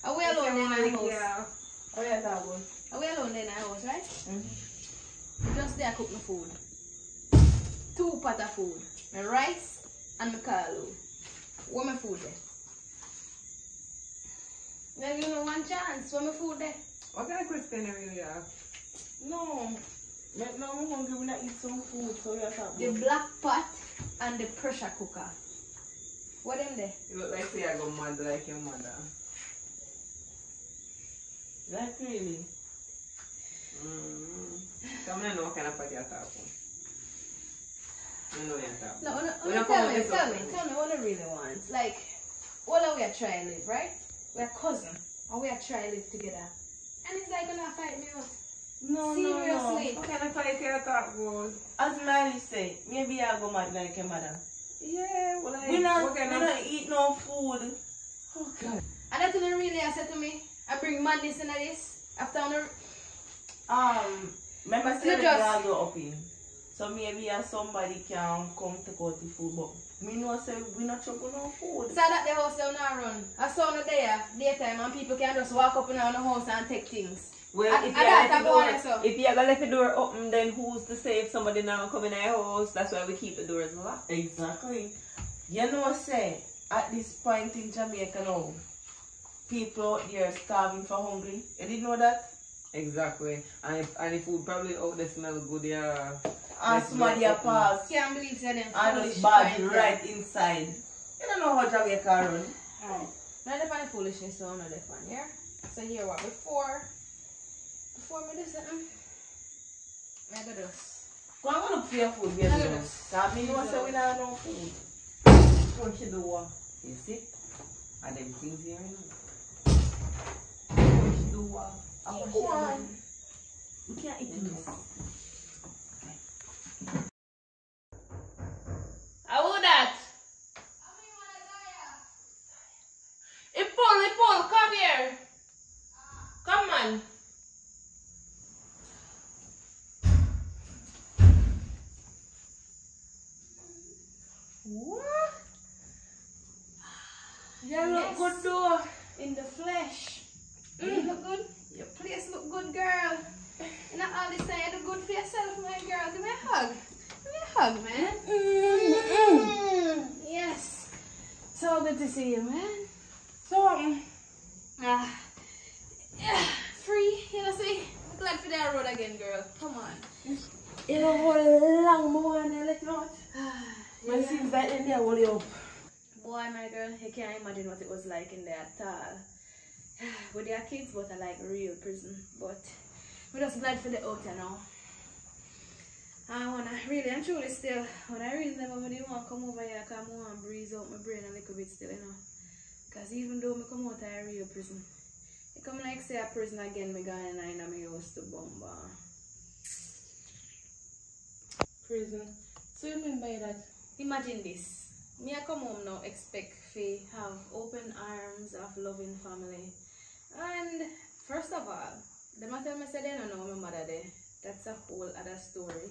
Are we alone in our house? Yeah. Oh yeah, that one. Are we alone in our right? Mm-hmm. Just there cook food. Two pot of food. My rice and my carlo. What my food there? Then give me one chance. What my food there? What kind of question you really have? No. Right now I'm hungry when I eat some food, so you have to The black pot and the pressure cooker. What them there? You look like say I go mad like your mother. Like really? Mm. Come on, know what kind of party you're talking. I know you're talking. No, no, We no tell me, tell me, tell me what I really want. Like, what are we are trying to live, right? We're cousins, and we are trying to live together. And it's like gonna fight me out. No, Seriously. no, What kind of fight you talk about? As Miley say, maybe I go mad like your mother. Yeah, well, I, We not, we kind of... not eat no food. Oh God. And that's what they really I said to me. I bring madness into this. After on the Um, remember You say the just- girl go up in. So maybe uh, somebody can come to out the food, but me know say we not trouble no food. So that the house down now run. I saw no there, daytime, and people can just walk up and down the house and take things. Well, I- if I you that left the I go door, so. if you gonna left the door open, then who's to say if somebody now come in our house? That's why we keep the doors locked. Exactly. You know what I say at this point in Jamaica now, people out there starving for hungry. You didn't know that? Exactly. And if, and the food probably oh, out there smell good, yeah. And Let's somebody go a open. pass Can't believe that them and foolish it's bad kind right inside. You don't know how to Jamaica run. Alright. Now the kind of foolishness so I'm not that fun, yeah? So here what before before me do something. I got this. Go and look for your food, baby. I now. got this. Cause me know say we not have no food. Punch the door. You see? And them things here, you know. Punch the door. I Keep push going. it. We can't eat this. How would that? Ipol, Ipol, come here. Come on. What? You look good though. In the flesh. You look good? Place look good, girl. You know all this time you do good for yourself, my girl. Give me a hug. Give me a hug, man. Mm, yes. So good to see you, man. So, um, ah, yeah, free, you know, see? I'm glad for that road again, girl. Come on. You know how long more and I let you out? It seems like in there hold you up. Boy, my girl, you can't imagine what it was like in there at all. With their kids, but I like real prison. But we're just glad for the out, you know. Ah, I wanna really and truly still, when I reason them, didn't want to come over here, come I and breeze out my brain a little bit still, you know. Because even though I come out of a real prison, it come like say a prison again, me going and I know me house to bomba. Prison. So you mean by that? Imagine this. me I come home now expect to have open arms of loving family. And first of all, the matter me say they don't know my mother there. That's a whole other story.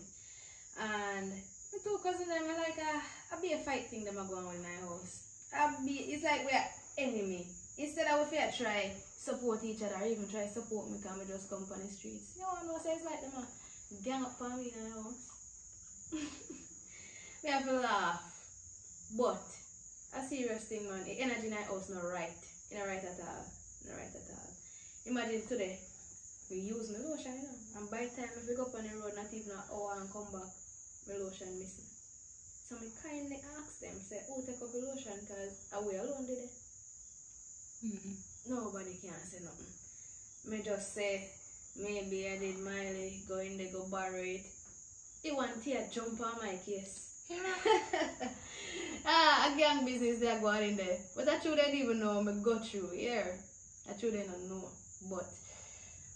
And my two cousins them are like a be a fight thing them are going in my house. A be it's like we're enemy. Instead of if you try support each other or even try support me because we just come on the streets. You know what I say it's like them a gang up on me in the house. me have to laugh. But a serious thing man, the energy in the house not right. It not right at all. Right at all. Imagine today, we use my lotion, you know. And by the time we go up on the road, not even an hour and come back, my lotion missing. So me kindly ask them, say, oh take up the lotion because are we alone today? Nobody can say nothing. Me just say, maybe I did Miley go in there, go borrow it. He want to jump on my case. ah, a gang business they are going in there. But I true they didn't even know me go through here. I true they don't know. But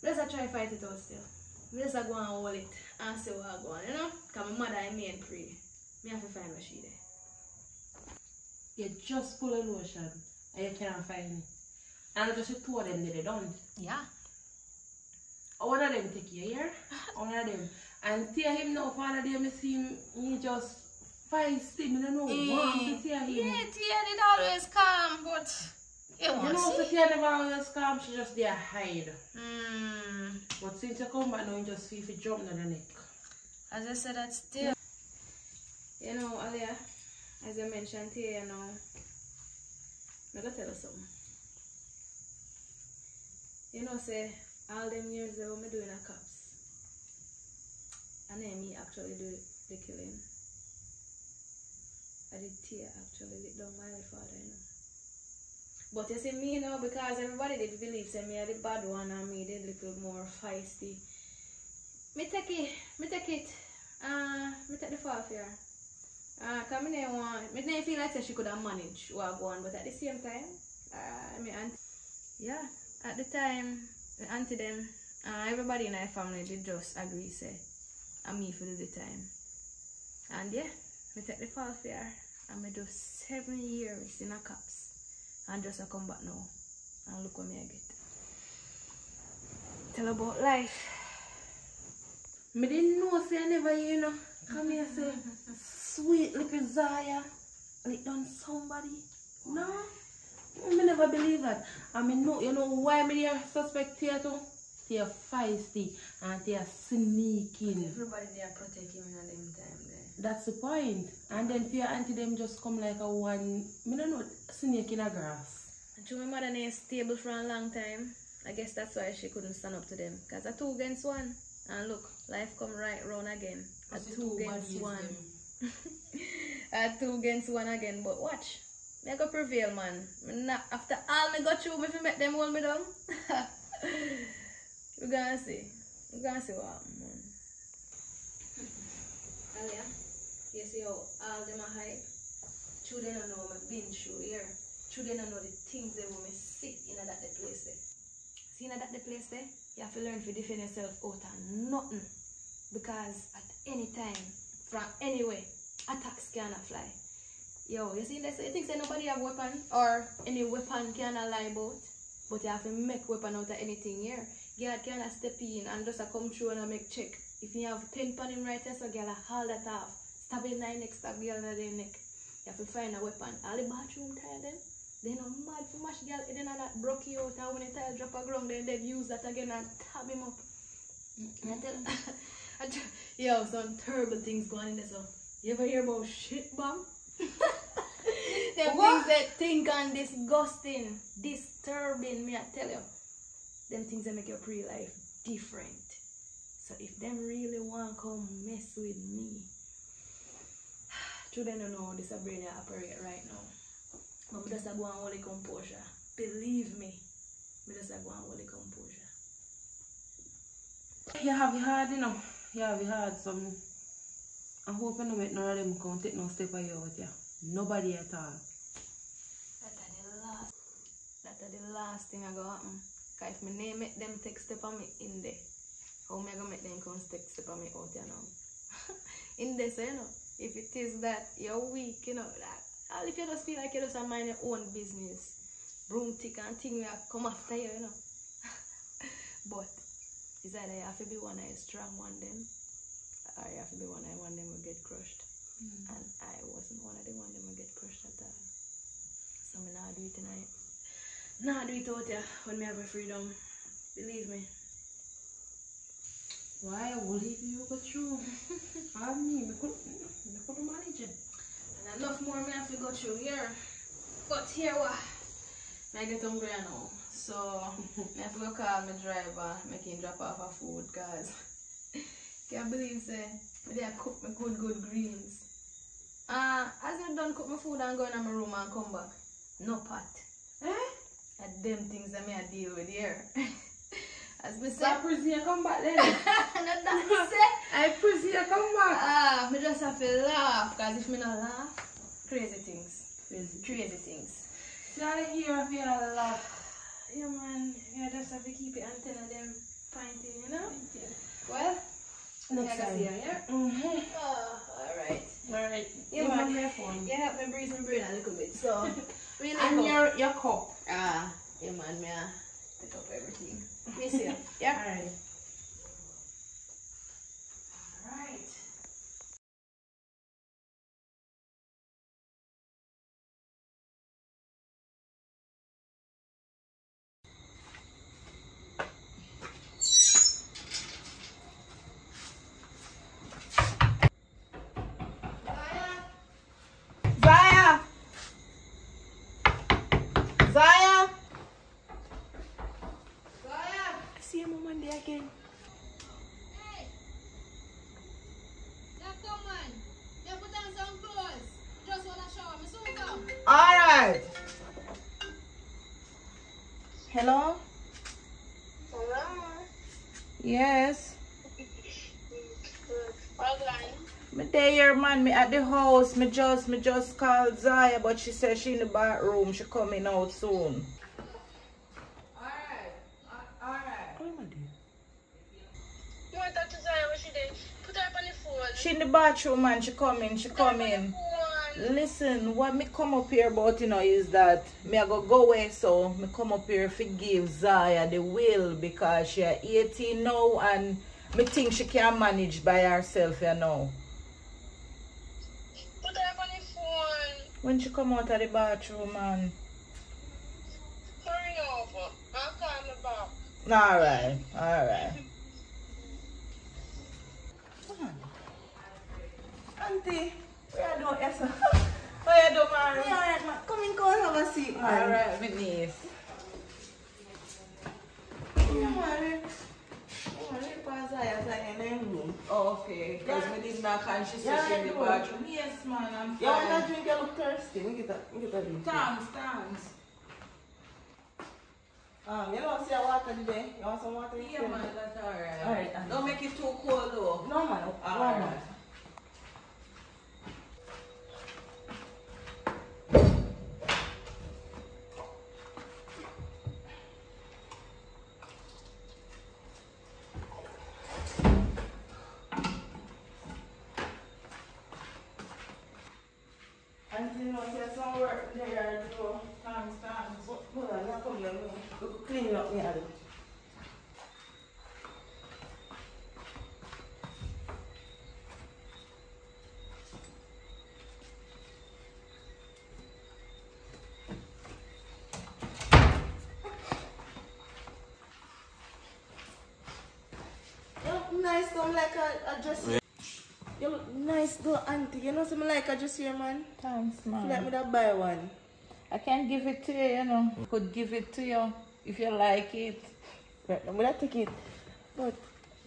let's a try fight it out still. Let's a go and hold it and see what I go on, you know? Because my mother I mean pray. Me have to find where she there. You just pull a lotion and you can't find it. And I just two of them did it done. Yeah. One of them take you here, one of them. And tear him now, one of them, see him, he just feisty, I don't know, want to eh, tear him. Yeah, Tia did always calm, but you You know, to see. Tia never always calm, she just there hide. Mm. But since you come back now, you just see if you jump on the neck. As I said, that's still. You know, Alia, as I mentioned to you, you know, I'm gonna tell you something. You know, say, all them years ago, me doing a cops. And then me actually do the killing. I did tear actually lit down my father, you know. But you see me now because everybody did believe say me are the bad one and me did little more feisty. Me take it, me take it, uh, me take the fall here. Uh, cause me didn't me didn't feel like say she could have managed what go on, but at the same time, uh, me aunt, yeah, at the time, the auntie them, uh, everybody in our family did just agree say, and me for the time. And yeah, me take the fall here, and me do seven years in a cops, and just I come back now, and look what me I get. Tell about life. Me didn't know, say I never you know. Come here, say, sweet little Zaya, like done somebody. No, me never believe that. I mean, no, you know why me there suspect here too? They are feisty and they are sneaking. Everybody they are protecting them time there. That's the point. And then for your auntie them just come like a one, me don't know, snake in a grass. And true, my mother name stable for a long time. I guess that's why she couldn't stand up to them. Cause a two against one. And look, life come right round again. A two two against one. a two against one again. But watch. Me go prevail, man. Me not, after all me go through, me fi make them hold me down. we gonna see. We gonna see what happen, man. Oh, Alia, you see how all them are hype? They don't know me been through here. They don't know the things they me sit in that the place there. See in that the place there? You have to learn to defend yourself out nothing. Because at any time, from anywhere, attacks cannot fly. Yo, you see this? You think say nobody have weapon or any weapon can lie about? But you have to make weapon out of anything here. Girl cannot step in and just come through and make check. If you have pin pan him right there, so girl haul that off. Stab in the neck, stab girl in the neck. You have to find a weapon. All the bathroom tile them. They no mad for much girl then that broke you out and when the tile drop a ground then they use that again and tab him up. I tell I tell- Yo, some terrible things going in there so you ever hear about shit bomb? the things that think and disgusting, disturbing me, I tell you. Them things that make your pre-life different. So if them really want come mess with me, true they don't know how this a brain operate right now. But me just a go and hold the composure. Believe me, me just a go and hold the composure. You have it hard, you know. You have it hard, some. I hope you don't make none of them come take no step of you out, yeah. Nobody at all. That are the last. That are the last thing I go happen. Cause if me name it, them take step on me in there. How me I gonna make them come take step on me out, you know? in there, so you know, if it is that you're weak, you know, that All if you just feel like you just mind your own business. Broom tick and thing will come after you, you know. but it's either you have to be one of strong one them or you have to be one of the one them will get crushed. Mm. And I wasn't one of the one them will get crushed at all. So me not do it tonight. Nah, do it out there when me have a freedom. Believe me. Why would he you go you? I mean, we couldn't manage it. And enough more me have to go through here. But here what? I get hungry now. So I have to go call my driver, make him drop off a food cause can't believe say me dey cook my good good greens. Uh as I done cook my food and go in my room and come back. No pot. Eh? And them things that me I deal with here. As me say. I you come back then? Not that me say. I you come back. Ah, me just have to laugh, cause if me not laugh, crazy things. Crazy. Crazy things. Not here if you not laugh. Yeah man, you just have to keep your antenna them pointing, you know? Well, Next time. see you, yeah? Mm-hmm. Oh, alright. Alright. Yeah, Give man. me your phone. You help me breathe my brain a little bit, so. really And your, your cup. Ah, yeah man, me ah, take up everything. Me see. Yeah? Alright. Alright. Zaya! Zaya! I see you on Monday again. Hey! Yeah, come on. Yeah, put on some clothes. Just wanna shower. Me soon come. Alright. Hello? Hello. Yes. Me there here man, me at the house. Me just me just called Zaya but she said she in the bathroom. She coming out soon. You want that to say what she did? Put her up on the phone. She in bathroom man, she coming, she coming. Listen, what me come up here about, you know, is that me I go go away, so me come up here to give Zaya the will because she 18 now and me think she can manage by herself, you know. Put her on the phone. When she come out of the bathroom, man. Hurry over. I'll call back. Alright, alright. Auntie, where you doing, yes, sir? Where you doing, man? Yeah, alright, man. Come in, come have a seat, man. Alright, my niece. Yeah, man. Yeah, man, pass Zaya, Zaya in the room. Okay, because we did knock and she said she in the bathroom. Yes, man, I'm You want fine. a drink? You look thirsty. We get a, we get a drink. Thanks, thanks. Um, you don't see a water today? You want some water? Yeah, man, that's alright. Alright, Auntie. Don't make it too cold, though. No, man. Alright. No, man. Auntie, you know, there's some work there to do. Thanks, thanks. Hold on, now come here. We could clean up the alley. You look nice, though, like a, a dress. You look nice, though, auntie. You know something like a dress here, man? Thanks, man. Let me that buy one. I can't give it to you, you know. Could give it to you if you like it. Right, I'm gonna take it. But,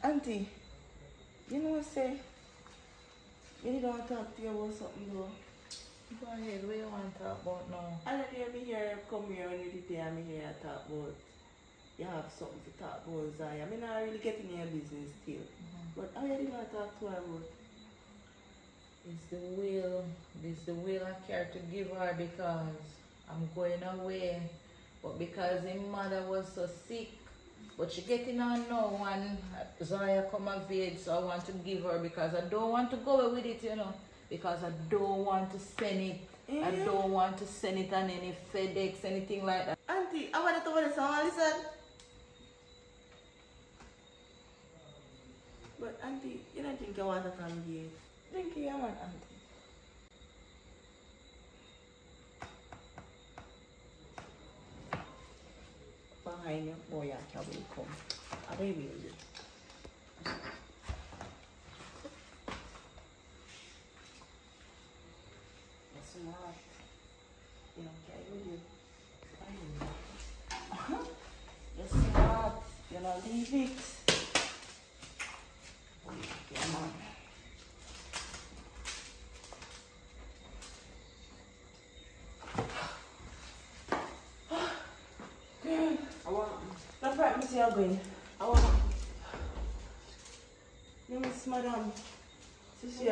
auntie, you know what I say? You need to talk to you about something, though. Go ahead, what you want to talk about now? I don't hear me here come here when you did there, me here talk about you have something to talk about Zaya. I mean not really getting in your business still. Mm-hmm. But how you gonna talk to her about? It's the will, it's the will I care to give her because I'm going away. But because her mother was so sick, but she getting on now and Zaya come of age, so I want to give her because I don't want to go away with it, you know. Because I don't want to send it I eh? don't want to send it on any FedEx, anything like that. Auntie, I want to over the song. Listen. But auntie, you don't drink your water from here. Drink your man, auntie. Behind you, boy, I will come. I will you. That's know. You're leave it. Yeah, man. Girl, I want. That's right, Missy, I'm going. I want. You miss madam. See, see,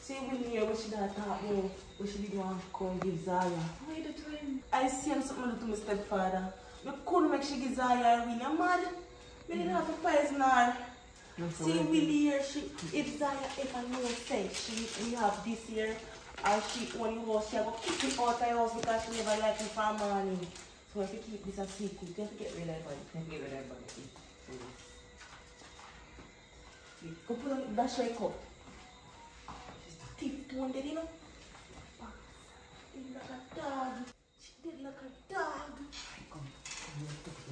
see, when you what she done talk about, what she did want to come give Zaya. What are you doing? I see him something to my stepfather. You couldn't make she give Zaya a ring. I'm mad. Me didn't have to poison her. See, Willie here, she, if Zaya ever know say she we have this year, or she only house, she have to kick me out of the house because she never like me for money. So if you keep this a secret, you have to get rid of it. You have to get rid of it. Go put on that shake up. To one day, you know. Did like a dog. She did like a dog.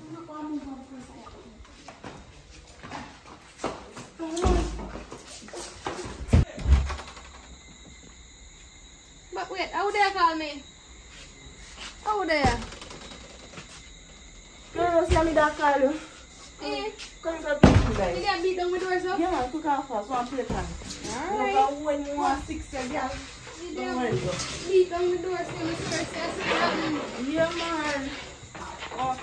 I'm not gonna move on for a second. But wait, how dare call me? How dare? Girl, see me that call you. Eh? Come for You guys. get beat down with doors up? Yeah, took off first, one plate pan. Alright. Remember when you want six again? You Don't worry, girl. Beat down with doors, see me first, nothing. Yeah, man. Oh,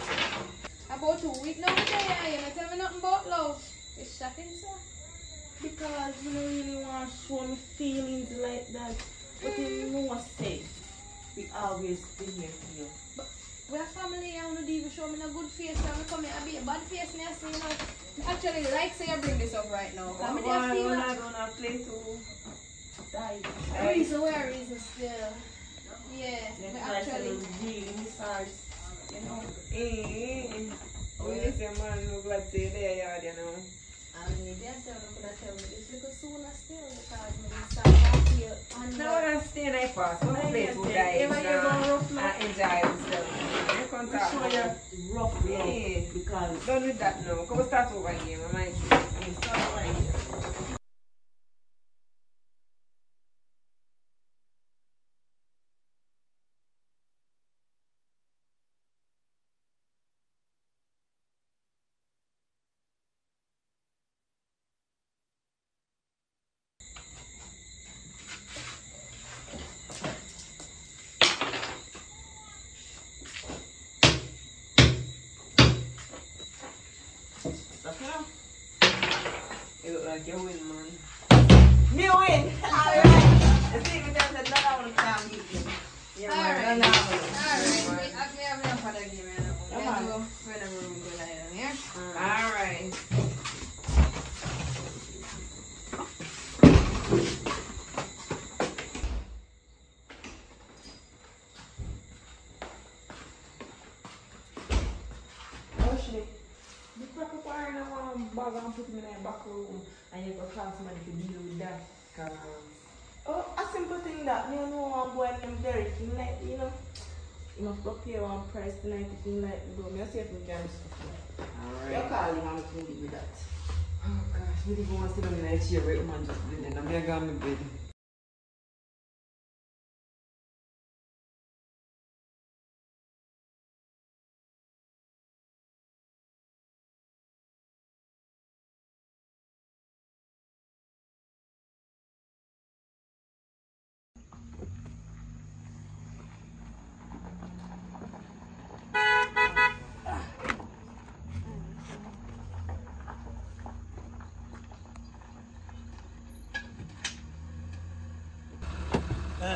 About two weeks now, I tell you, you don't tell me nothing about love. It's shocking, sir. because you don't really want to show me feelings like that. But you know what say? We always be here for you. We're family, I don't even show me no good face. I'm coming, I be bad face, me I say, you know. Actually, like say you bring this up right now. I'm Why just feel like gonna play to die? reason where reason still. Yeah, we I actually. really miss you know. Eh, when you say man, I'm glad to say there, yard, you know. I mean, that's I'm gonna tell me this little sooner still because me start to feel under. Now I stay in that pass, when I uh, play to die, Ever you go rough and now? enjoy yourself. You can't talk about rough Yeah. because Done with that now. Come start over again, my mind. start right here. That's now. You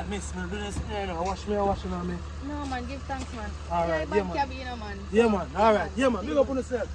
Miss, me do this here now. Wash me, uh, wash me on me. No man, give thanks man. Alright, yeah, yeah, man. cabby, you know man. Yeah, man. Alright, yeah, man. Big up on yourself.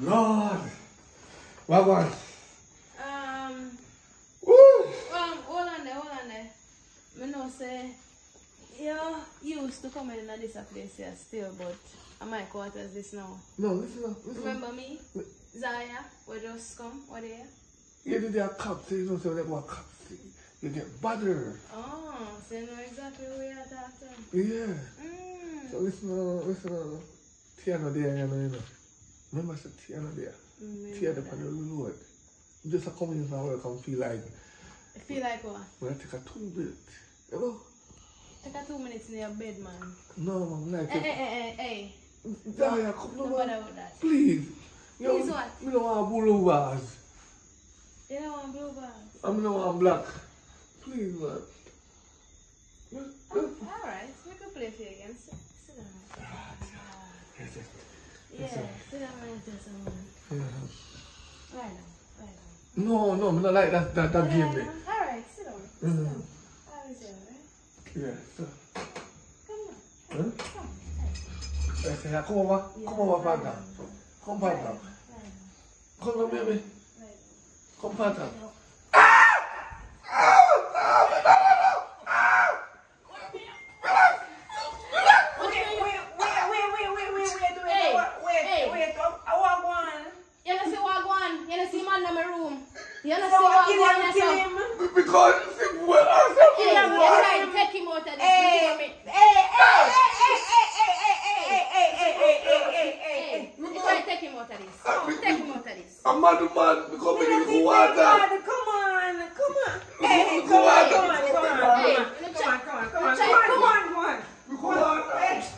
Lord. What one? Um, Woo! um, hold on there, hold on there. Me know say, you used to come in this place here still, but I'm my quarters this now. No, listen up. Listen Remember up. me? Zaya, we just come, what there? You did that cop thing, you know, so that cop thing. You get bothered. Oh, so you know exactly who you are talking. Yeah. Mm. So listen, uh, listen, Tiana there, you know, you know. Remember I said Tiana there? Mm, Tiana on the road. Just a come in from work and feel like, I feel like what? when I take a two bit, you know? Take a two minutes in your bed, man. No, man, like, Hey, hey, hey, hey. Zaya, come No bother man. with that. Please. Yo, Please what? Me don't want blue bars. You don't want blue bars? I me don't want black. Please, man. Alright, we can play for you again. Down. Yeah, sit down and tell someone. Yeah. Right now, right now. No, no, me not like that, that, that game there. Alright, sit down. Sit Mm. down. How is it, alright? Yeah, so. Come on. Huh? I say, yeah, come over, come over. Come, partner. Come on, baby. Come, partner. Okay, You know So see what kill go on him, yourself? kill him. Because, see, well, I Hey, said, you well, try to take him out of this. Hey, before me. hey, hey, hey, hey, hey, hey, hey, hey, hey, hey, hey, hey, hey, hey. You try to take him out of this. Take him out of this. I'm mad, man, because we need to water. Come on, come on. Hey, hey, Go come on, on, come on, come on, come Hey, on, look, come on, come on, come on, try- come on, come on, come on. Hey.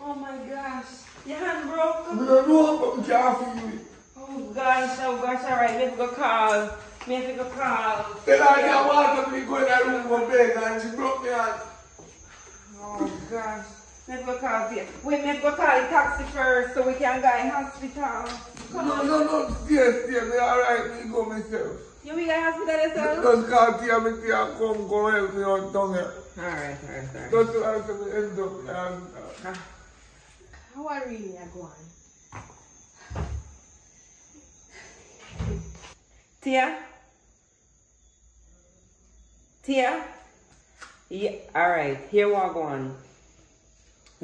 Oh my gosh, your hand broke. We don't know, but we can't feel it. Oh gosh, oh gosh, alright, me have to go call. Me have to go call. Then I get water, me go in that room for bed, and she broke me hand. Oh gosh. Me have to go call the Wait, me have to go call the taxi first so we can go in hospital. Come No, on. no, no, yes, yes, me alright, me go myself. You we go in hospital yourself? Just call Tia, me Tia come, come help me out down here. Alright, alright, alright. Just to answer me end up, and, ah. How are really I go on? Tia? Tia? Yeah, alright, here we go on.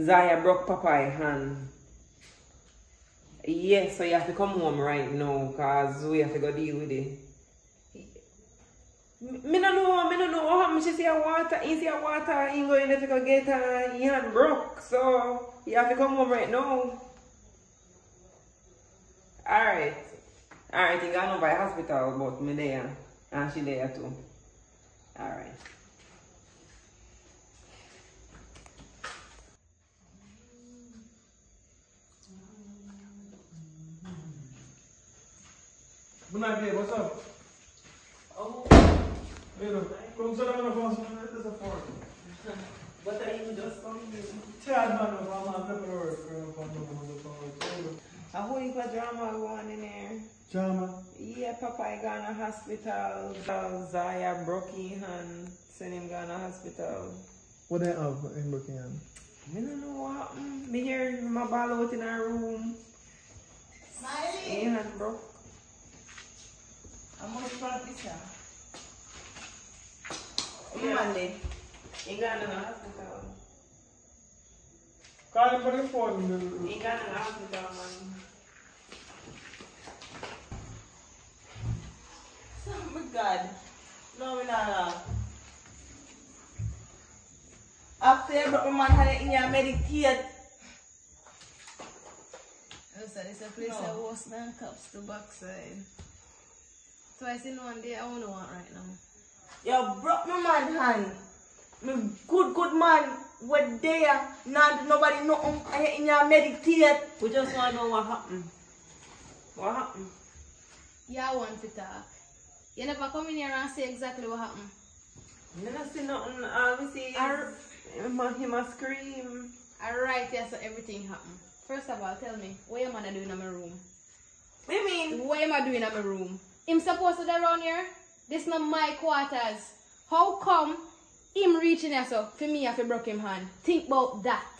Zaya broke Papa's hand. Yes, so you have to come home right now because we have to go deal with it. Me no know, me no know happened. She see a water, see a water, he going to go get her, he hand broke. So you have to come home right now. Alright. Alright, he gone over to hospital, but me there. And she there too. Alright. Good night, babe. What's up? Oh. You know, come sit down on the phone. There's a fork. What are you just coming Chad, man, I'm on paperwork. I'm on the phone. A whole heap of drama going in there. Drama. Yeah, Papa I gone to hospital. Zaya broke his hand. Send him gone to hospital. What they have in Buckingham? Me don't know what happened. Me hear my ball out in our room. His hand broke. I'm gonna front this out. Yeah. Monday. He gone to the hospital. Call him for the phone. He gone to the hospital, man. Oh my God. No, we not laugh. After you broke my man had it in your meditate. Listen, it's a place that worse than cups to backside. Twice in one day, I only want right now. You broke my man hand. Me good, good man. We're there. Not nobody know I in your meditate. We just want to know what happened. What happened? Yeah, I want to talk. You never come in here and say exactly what happened. Me not see nothing. All we see is him, a- him a scream. Alright, yeah, so everything happened. First of all, tell me, what am I doing in my room? What you mean? What am I doing in my room? Him supposed to be around here? This not my quarters. How come him reaching here so for me if I broke him hand? Think about that.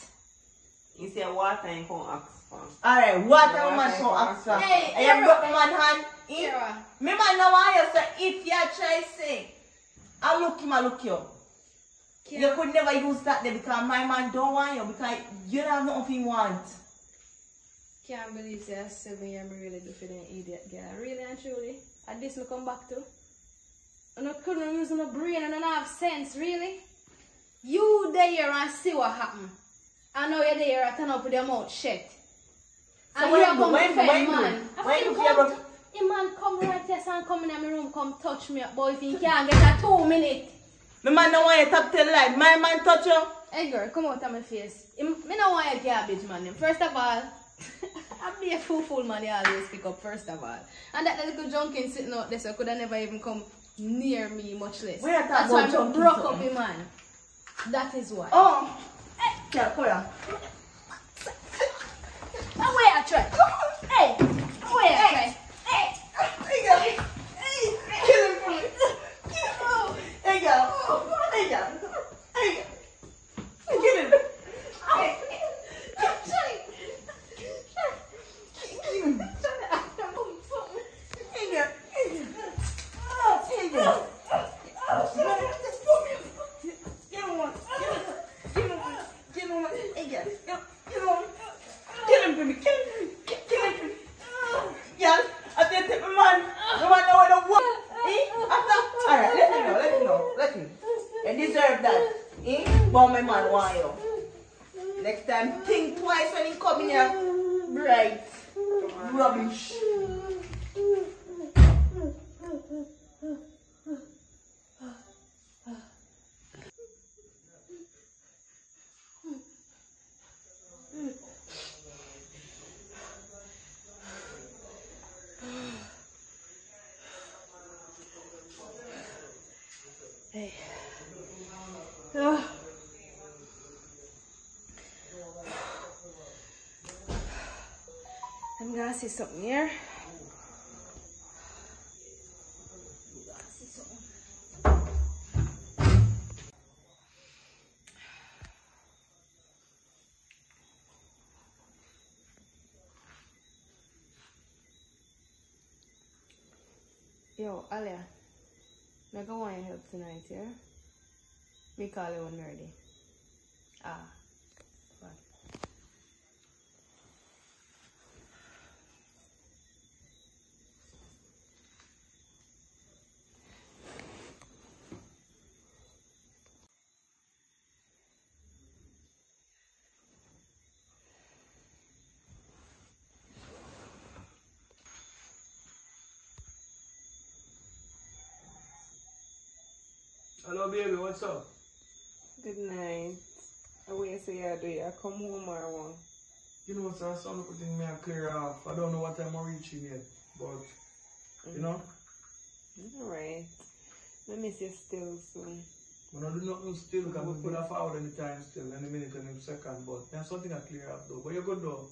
You say water and come ask for. Alright, water Yeah, a man okay, so okay. Hey, I am Era. broke man hand. Me man know why you say if you try say I look him, I look you. You could never use that there because my man don't want you because you don't have nothing he want. Can't believe say I seven years me really for them idiot girl. Really and truly. And this me come back to. And I couldn't use no brain and I don't have sense, really. You there and see what happen. I know you're there I turn up with your mouth shut. So And when you come when when man. when you you come, ever- the man come right here and come in my room, come touch me up, boy, if you can't get a two minute. My man don't want you top tell life. My man touch you. Hey girl, come out of my face. Me no want your garbage man. First of all, I be a fool fool man. You always pick up first of all. And that little junkin sitting out there, so could have never even come near me, much less. Where talk That's why I broke up him man. That is why. Oh, yeah, come here. Where I try? Hey, where I try? Hey, Hey, girl. Hey, kill him for me. Hey, girl. Hey, girl. Hey, girl. Kill him. Hey. Kill him. Hey, girl. Hey, girl. Hey, girl. Get him one. Get him one. Get him one. Hey, girl. Get him one. Kill him for me. Kill him for me. Kill him for me. Girl, I did take my man. No man know where the work. Eh? After. Alright, let me know. Let me know. Let me. You deserve that. But my man want you. Next time, think twice when he come in here. Right. Rubbish. See something here. Yo, Alia. I go want your help tonight, yeah? Me call you when ready. Ah. Hello, baby, what's up? Good night. I wait say you do. I come home or one. You know, sir, some little thing may I clear off. I don't know what time I'm reaching yet, but, you know, mm-hmm. Alright. Let me see still soon. when I do nothing still, because I'm going to forward any time still, any minute, and any second, but there's something I clear up though. But you're good though.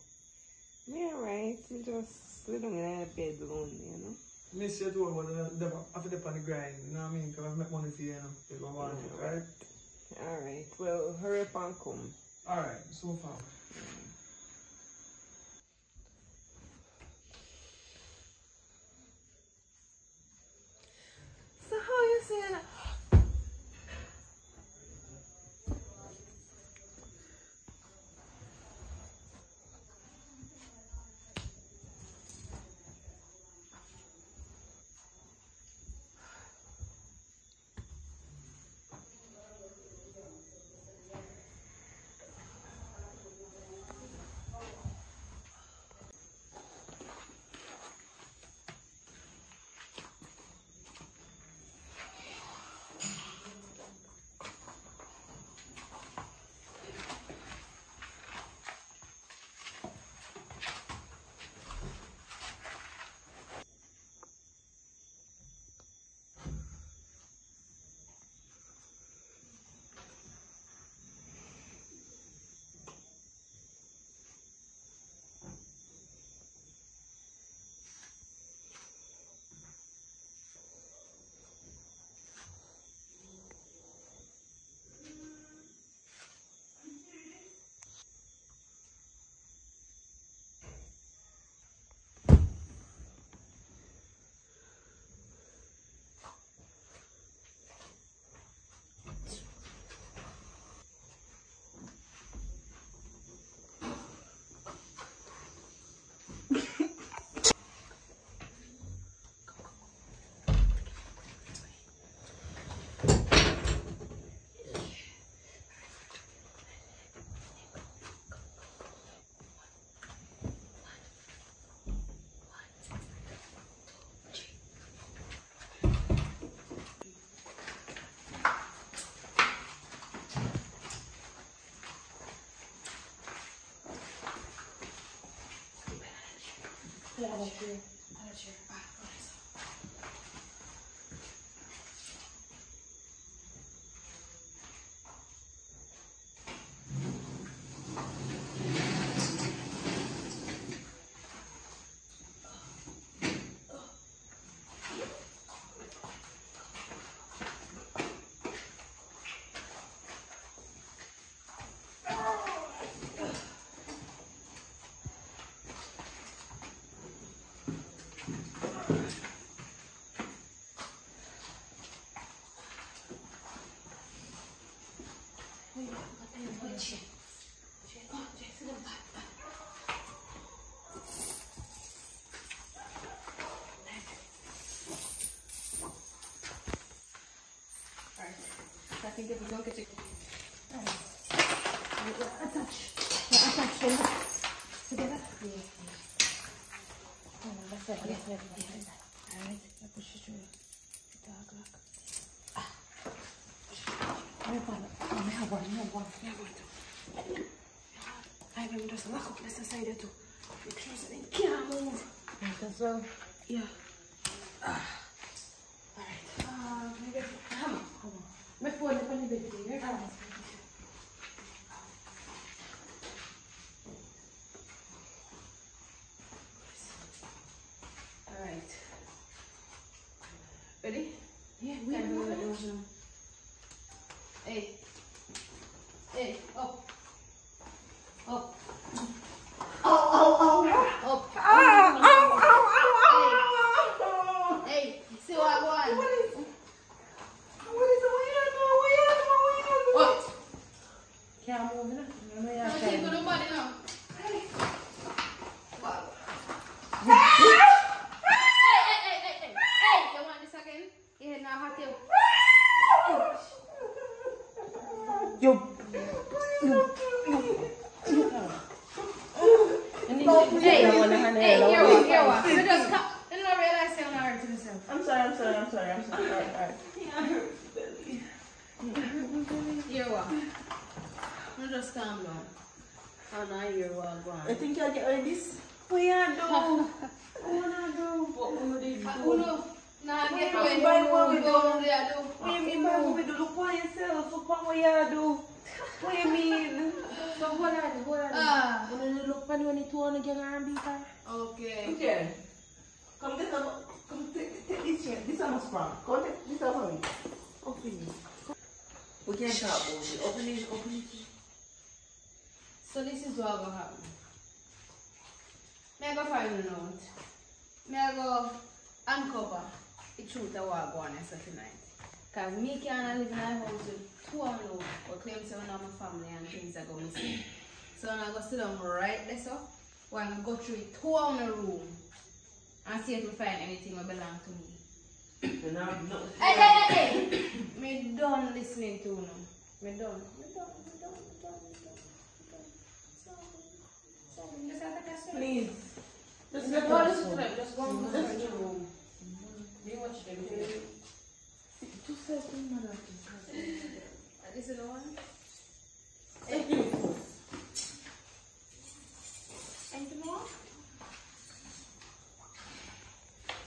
Yeah, right. You just sit down in bed alone, you know? Me say to her, but I have to dip on the grind, you know what I mean? Because I make money for you, you know, if I want it, right? Alright. Well, hurry up and come. Alright, so far. 对啊，对。Alright. I think if we don't get it. Alright. Attach. Yeah, attach them together. Yeah. Oh, that's it. Yeah, yeah, yeah. Alright. I push it through. The dog lock. Ah. I have one. Oh, I have one. I have one. I have one too. I will just lock up this side too. Make sure so they can't move. Right as well. Yeah. Ah. Alright. Uh, maybe. Come on. Come on. My phone is on the bed. Here. Come on. Alright. Ready? Yeah, we Can are do it. moving. Hey. Hey, up. Up. Ow, ow, ow. Up. Ah, ow, ow, ow, ow. Hey, see what I want? What is What is it? What you doing? What you doing? What you doing? What? Can't move it. No, no, Don't yeah, take to nobody now. Hey. Wow. Hey! Hey, hey, hey, hey, hey. Hey, you want this again? You head now hot you. You. Hey, hey, here what, here what. Just come. You don't realize you're not hurting yourself. I'm sorry, I'm sorry, I'm sorry, I'm sorry. Alright, alright. Here what. You just calm down. Oh, now you're what going. I think I'll get rid of this. What you do? You do? What you do? Uno. Nah, get What away. you buy what we do? Go there, do. What you mean what we do? Look for yourself. Look for what you do. What you mean? So hold on, hold on. Ah. When you look funny when you two on again and beat her. Okay. Okay. Come get some. Come take, take this chair. This one was from. Come take this one for me. Open it. We can't talk bullshit. Open it. Open it. So this is what will happen. May I go find a note. May I go uncover the truth of what going on tonight. Because me can't live in a house with two of them but claim to know my family and things that go missing. So I'm going to sit down right there so we're going to go through it two of the room and see if we find anything that belong to me. You know, no. Hey, hey, hey, hey! Me done listening to them. Me done. Me done, me done, me done, me done, me done. So, so, just have to catch. Please. Just Just go let listen to know. them. Just go and Just- the room. You is the one? You.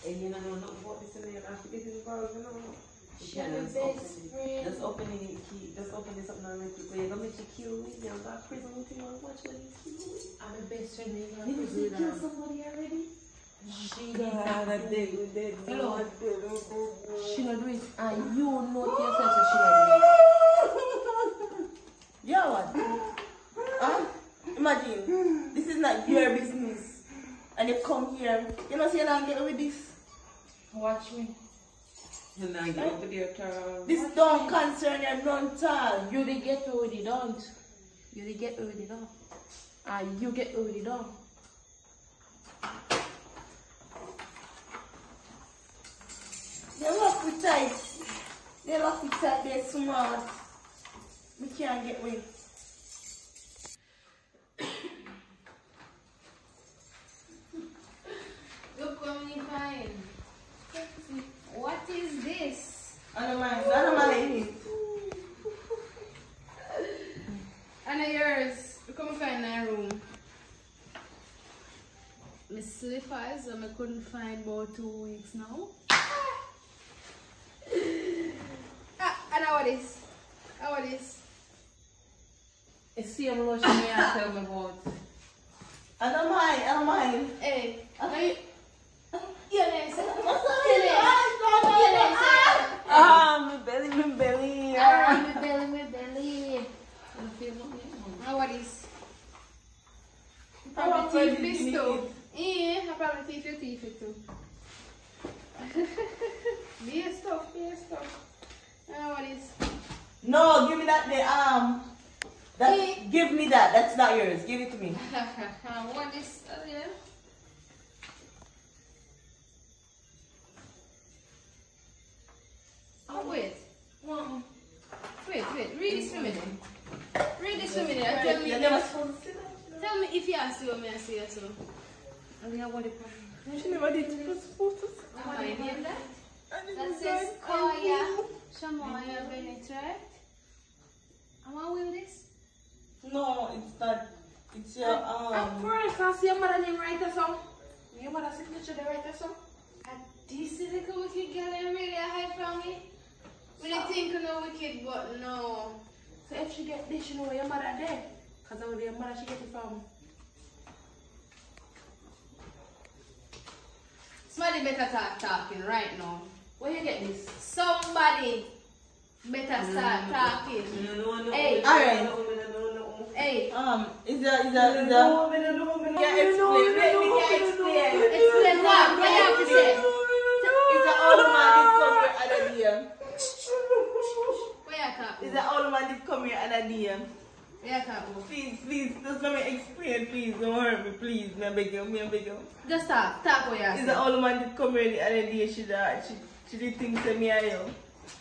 You don't know this in there. After this you. You open it. open open up now gonna make you kill me. Gonna prison him and watch you kill me. I'm the best friend. You she do killed that. somebody already. Hello. She not do it. And you know yourself that she not do it. Yeah, what? Huh? Imagine, this is not your business. And you come here, you know, say, you get with this. Watch me. You know, get over there, Carl. This don't concern you none at. You didn't get with it, don't. You did get with it, don't. And you get with it, don't. They lock me tight. They lock me tight, they're smart. We can't get away. Look what me find. What is this? I don't mind, I don't mind it. And yours. Come find my room. My slippers. so I couldn't find about two weeks now. Ah, and how it is? How it is? It's same lotion me and tell me about. I don't mind, I don't mind. Hey, Okay. you know, say, What's you know, you know, say, Ah, my belly, my belly. ah, me belly, me belly. How it is? How Probably about teeth you this need too. Yeah, I probably teeth your teeth it too. Be stuff, be a stuff. How it is? No, give me that the um. That, Eh. give me that. That's not yours. Give it to me. what is, oh yeah. Oh, wait. Wait, wait. Read this for me then. Read this for me then. Tell me, You never supposed to say that. tell me if you ask you what me I say so. I think I want it. She never did. She was supposed to say. How I that? That says Koya Shamoya Bennett, right? Am I will this? No, it's not. It's your um. Of course, I see your mother name right or so. Your mother signature there right or so. And this is the wicked girl and really hide from me. We didn't think of no wicked, but no. So if she get this, you know where your mother there. Cause I know your mother she get it from. Somebody better start talking right now. Where you get this? Somebody better start talking. No, no, Hey. Alright. Hey, Um, is that is that is that? No, me no know, me no Yeah, explain. no Let me get me explain. me no know. explain what? What you have to say? Is that all the man did come here and a Where you talk? Is that all the man did come here and a DM? Where you talk? Please, please, just let me explain, please. Don't hurt me, please. Me I beg you, me I beg you. Just talk. Talk what you Is say. that all the man did come here the other day? She that she she did think say me and you.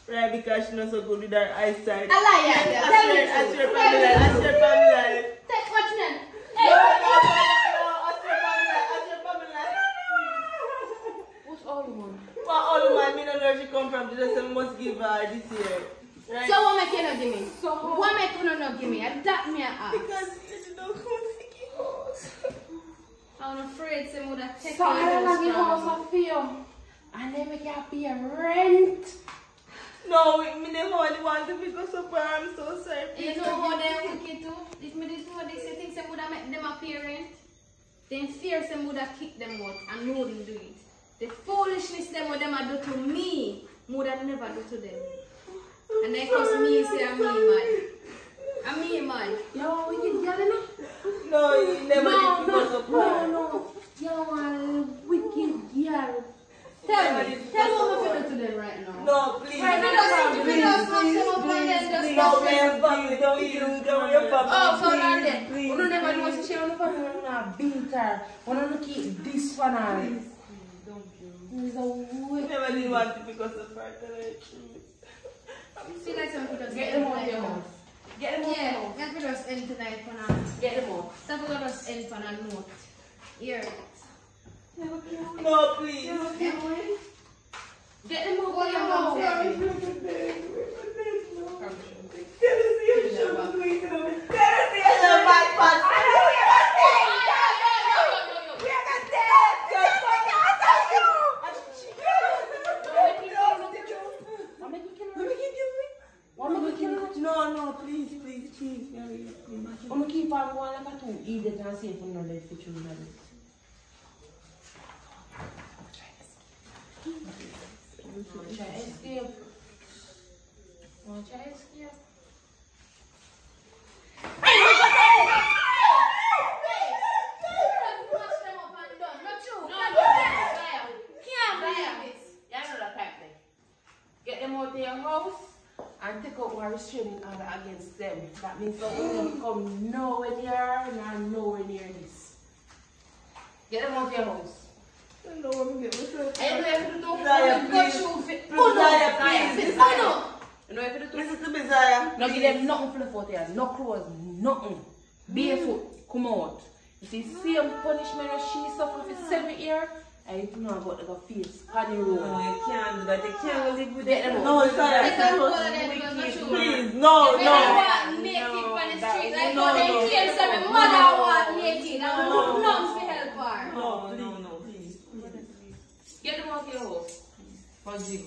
Right, because she not so good with her eyesight. A liar, I girl. Tell me swear, I the swear, truth. Pamela, I swear, Pamela. Take watch then. No, no, no, no, I swear, Pamela, I swear, Pamela. What's all the one? But all the man, me not know where she come from. She just say we must give her this year. Right? So what make you not give me? So what make you not give me? That me a ask. Because you don't come to the house. I'm afraid some would have taken So I don't those give from house a fee. And they make you pay rent. No, we- me never only want to pick us up. I'm so sorry. You know how they wicked too? If me did know this, you think some would have make them a parent? Then fear some would have kicked them out and know them do it. The foolishness them what them a do to me, would have never do to them. And then cause me say I'm me mad. I'm me mad. Yo, we can get enough. No, you never No, did pick us no, no, no. You're a wicked girl. Tell me, tell me what you do to them right now. No, please. Right, we just, we just smash them up and then just No, smash we them. have family. Don't you don't your family. Oh, so now then. Please, You never know what she on the phone. You know, beat her. You know, keep this one on. He's a We wicked. never did want to pick us up. Right, tell the truth. Feel like some people just Get them out of your house. Get them out of your Yeah, house. we have to just end tonight for now. Get them out. So we're gonna just end for a note. Here. No, please. Get them out Go of your your house. house. No, no, please, please, please, Mary, please. I'm gonna keep on going like a two idiot and see if Get them out of your and take out one restraining order against them. That means we don't come nowhere near nor nowhere near this. Get them out of your house. No, I'm getting myself. And you know if you don't Zoya, go please. through fit. Please, Zoya, please. No, no. You if you Listen to me, Zoya. no give them nothing for the foot here. No clothes, nothing. Barefoot, come out. You see, same punishment as she suffered for seven years. I don't know about the face, on the road. No, you can't do that. You can't live with Get it. them No, out. Zoya, Take it's out supposed all to of them be because wicked. not true. Please, no, If no. I want naked on the street, like no, how they no. kill some mother want naked, I want nothing to help her. No, no, no, please. Get them out of your house. For zero.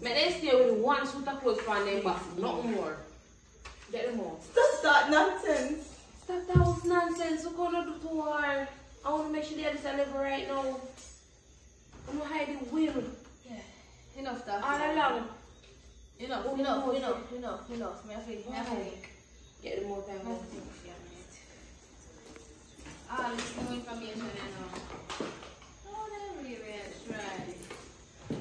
Make them stay with one suit of clothes for them back. Not more. Get them out. Stop that nonsense. Stop that was nonsense. What gonna do to her? I wanna make sure they have this level right now. I'm gonna hide the will. Yeah. Enough that. All along. Enough, Oh, enough, no, enough, enough, enough. Me I feel, me I feel. Get them out of Me I my feel. All this new information, you know. Oh, try.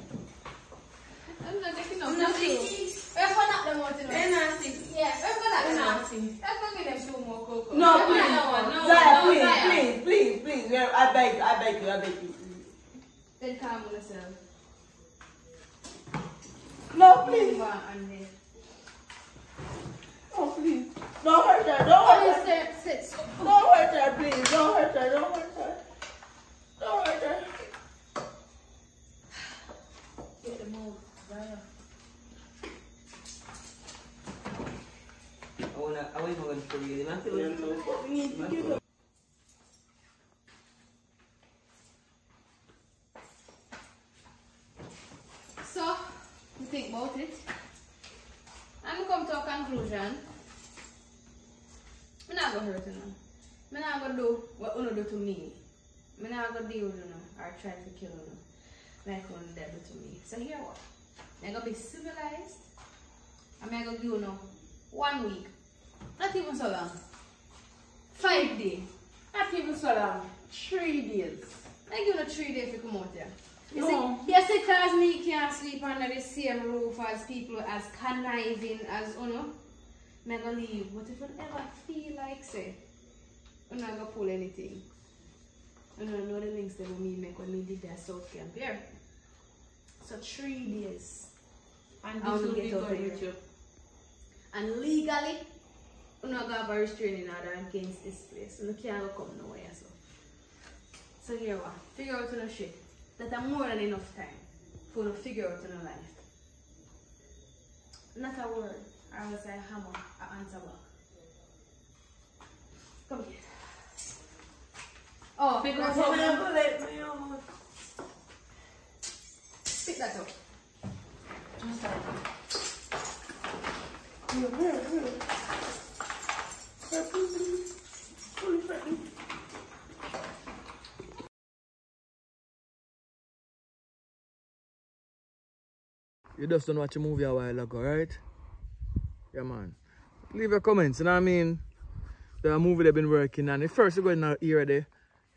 I'm not taking no not nothing. taking- We're gonna knock them know. They're nasty. Yeah, we're knock They're them nasty. Let's go give them two more cocoa. No, We're please. one, no, Zoya, no, please, Zoya. please, please, please. Yeah, I beg you, I beg you, I beg you. Then calm yourself. No, please. Oh, please. Don't hurt her, don't Oh, hurt her. sit, sit. Don't hurt her, please. Don't hurt her, don't hurt her. Don't hurt her. Get them So, you think about it. I'm come to a conclusion. I'm not gonna hurt you now. I'm not gonna do what you do to me. I'm not gonna deal with you now or try to kill you now. Like one do to me. So here what? I'm gonna be civilized. I'm gonna give you now one week. Not even so long. Five days. Not even so long. Three days. I give you three days to come out here. You No. see, yes, it cause me can't sleep under the same roof as people as conniving as you know. Me gonna leave. But if you ever feel like say, I'm not gonna pull anything. You know, know the links that me make when me did that South Camp here. So three days. And this will will be good with you. And legally, you not gonna have a restraining order against this place. You can't come nowhere. So, so here what? Figure out your shit. That are more than enough time for you to figure out your life. Not a word. I was a hammer, I answer back. Come here. Oh, up how- my bullet, my own. Pick that up. You just don't watch a movie a while ago, right? Yeah, man. Leave your comments, you know what I mean? The movie they've been working on. At first, you go in our era there. Eh?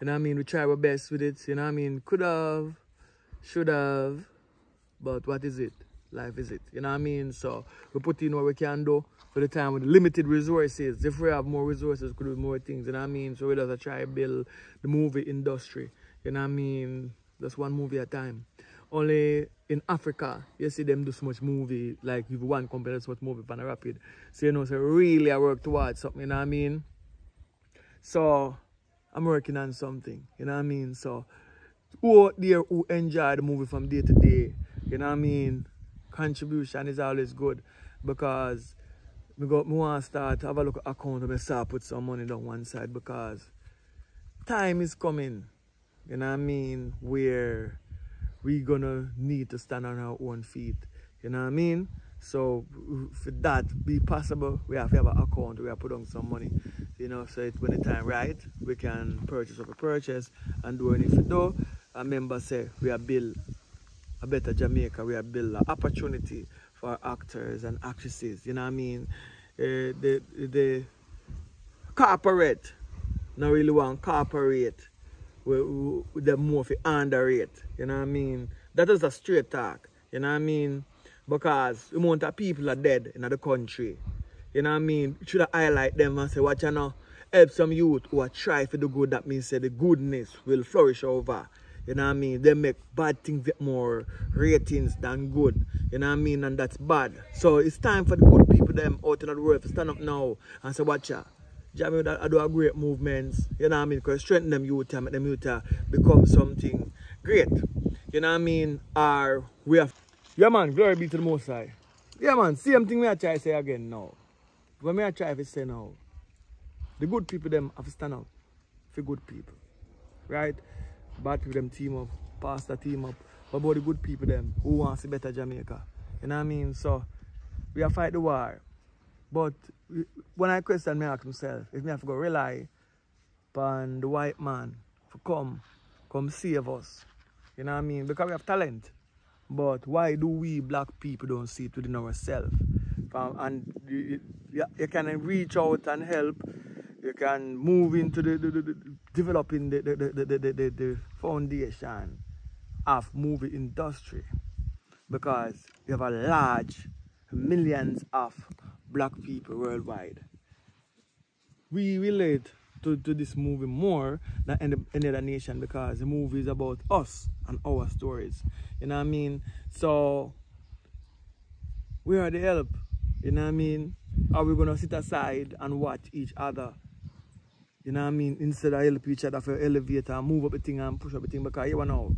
You know what I mean? We try our best with it. You know what I mean? Could have, should have, but what is it? Life is it. You know what I mean? So we put in what we can do for the time with limited resources. If we have more resources, could do more things. You know what I mean? So we just try to build the movie industry. You know what I mean? Just one movie at a time. Only in Africa, you see them do so much movie, like if one company does so much movie a rapid. So you know, so really I work towards something, you know what I mean? So I'm working on something, you know what I mean? So who out there who enjoy the movie from day to day, you know what I mean? Contribution is always good because me go me want to start have a look at account and start put some money down one side because time is coming, you know what I mean, where we gonna need to stand on our own feet. You know what I mean? So for that be possible, we have to have an account, we have put on some money. You know, so it, when the time right, we can purchase what we purchase and do anything do. A member say we are built a better Jamaica, we have built an opportunity for actors and actresses. You know what I mean? Uh, the the corporate not really want corporate we, we, them more for underrate. You know what I mean? That is a straight talk. You know what I mean? Because the amount of people are dead in the country. You know what I mean? Should I highlight them and say, watch you know, help some youth who are try for the good. That means say the goodness will flourish over. You know what I mean? They make bad things get more ratings than good. You know what I mean? And that's bad. So it's time for the good people them out in the world to stand up now and say, watch ya. Jamie, I do a great movements, you know what I mean? Because strengthen them youth and make them youth become something great. You know what I mean? Or we have. Yeah, man, glory be to the Most High. Yeah, man, same thing we are try to say again now. When are try to say now, the good people them have to stand up for good people. Right? Bad people them team up, pastor team up, but about the good people them who want to see better Jamaica. You know what I mean? So we have fight the war. But when I question me ask myself, if me have to go rely upon the white man to come, come save us. You know what I mean? Because we have talent. But why do we black people don't see it within ourselves? And you, you, you can reach out and help. You can move into the, the, the, the developing the, the, foundation of movie industry because you have a large millions of black people worldwide. We relate to, to this movie more than any, any other nation because the movie is about us and our stories. You know what I mean? So we are the help. You know what I mean? Are we gonna sit aside and watch each other? You know what I mean? Instead of help each other for elevate and move up the thing and push up the thing because you know,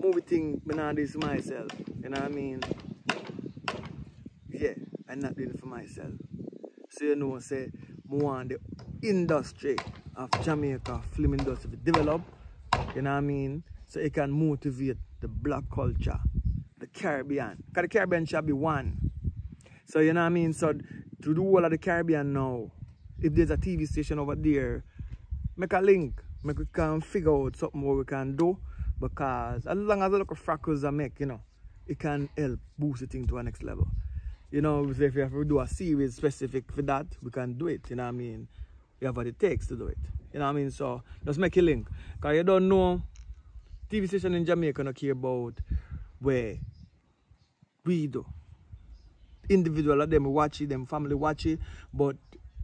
movie thing, me not this myself. You know what I mean? Yeah, I'm not doing it for myself. So you know, say, I want the industry of Jamaica film industry to develop. You know what I mean? So it can motivate the black culture, the Caribbean. Because the Caribbean shall be one. So you know what I mean? So to do all of the Caribbean now, if there's a TV station over there, make a link. Make we can figure out something what we can do. Because as long as the local freckles I make, you know, it can help boost the thing to a next level. You know, if we have to do a series specific for that, we can do it. You know what I mean? We have what it takes to do it. You know what I mean? So just make a link. Because you don't know, TV station in Jamaica don't care about where we do. Individual of them watch it, them family watch it, but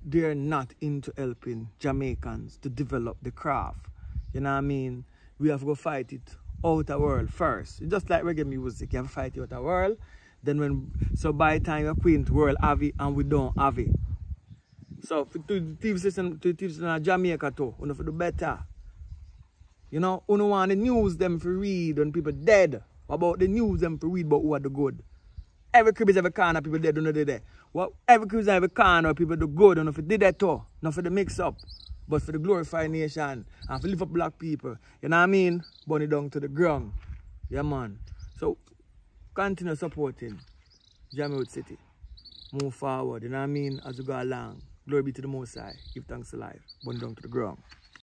they're not into helping Jamaicans to develop the craft. You know what I mean? We have to go fight it out the world first. Just like reggae music, you have to fight it out the world. Then when so by the time you queen world have it and we don't have it. So for to the TV station to the TV station in Jamaica too, we have to do better. You know, we don't want the news them to read when people dead. About the news them to read about who are the good? Every crib is every corner, people dead, don't they there. Well, every crib is every corner, people do good, know if it did that too. Not for the mix up, but for the glorify nation and for live up black people. You know what I mean? Burn it down to the ground. Yeah, man. So, continue supporting Jamaica City. Move forward, you know what I mean? As we go along. Glory be to the Most High. Give thanks to life. Burn down to the ground.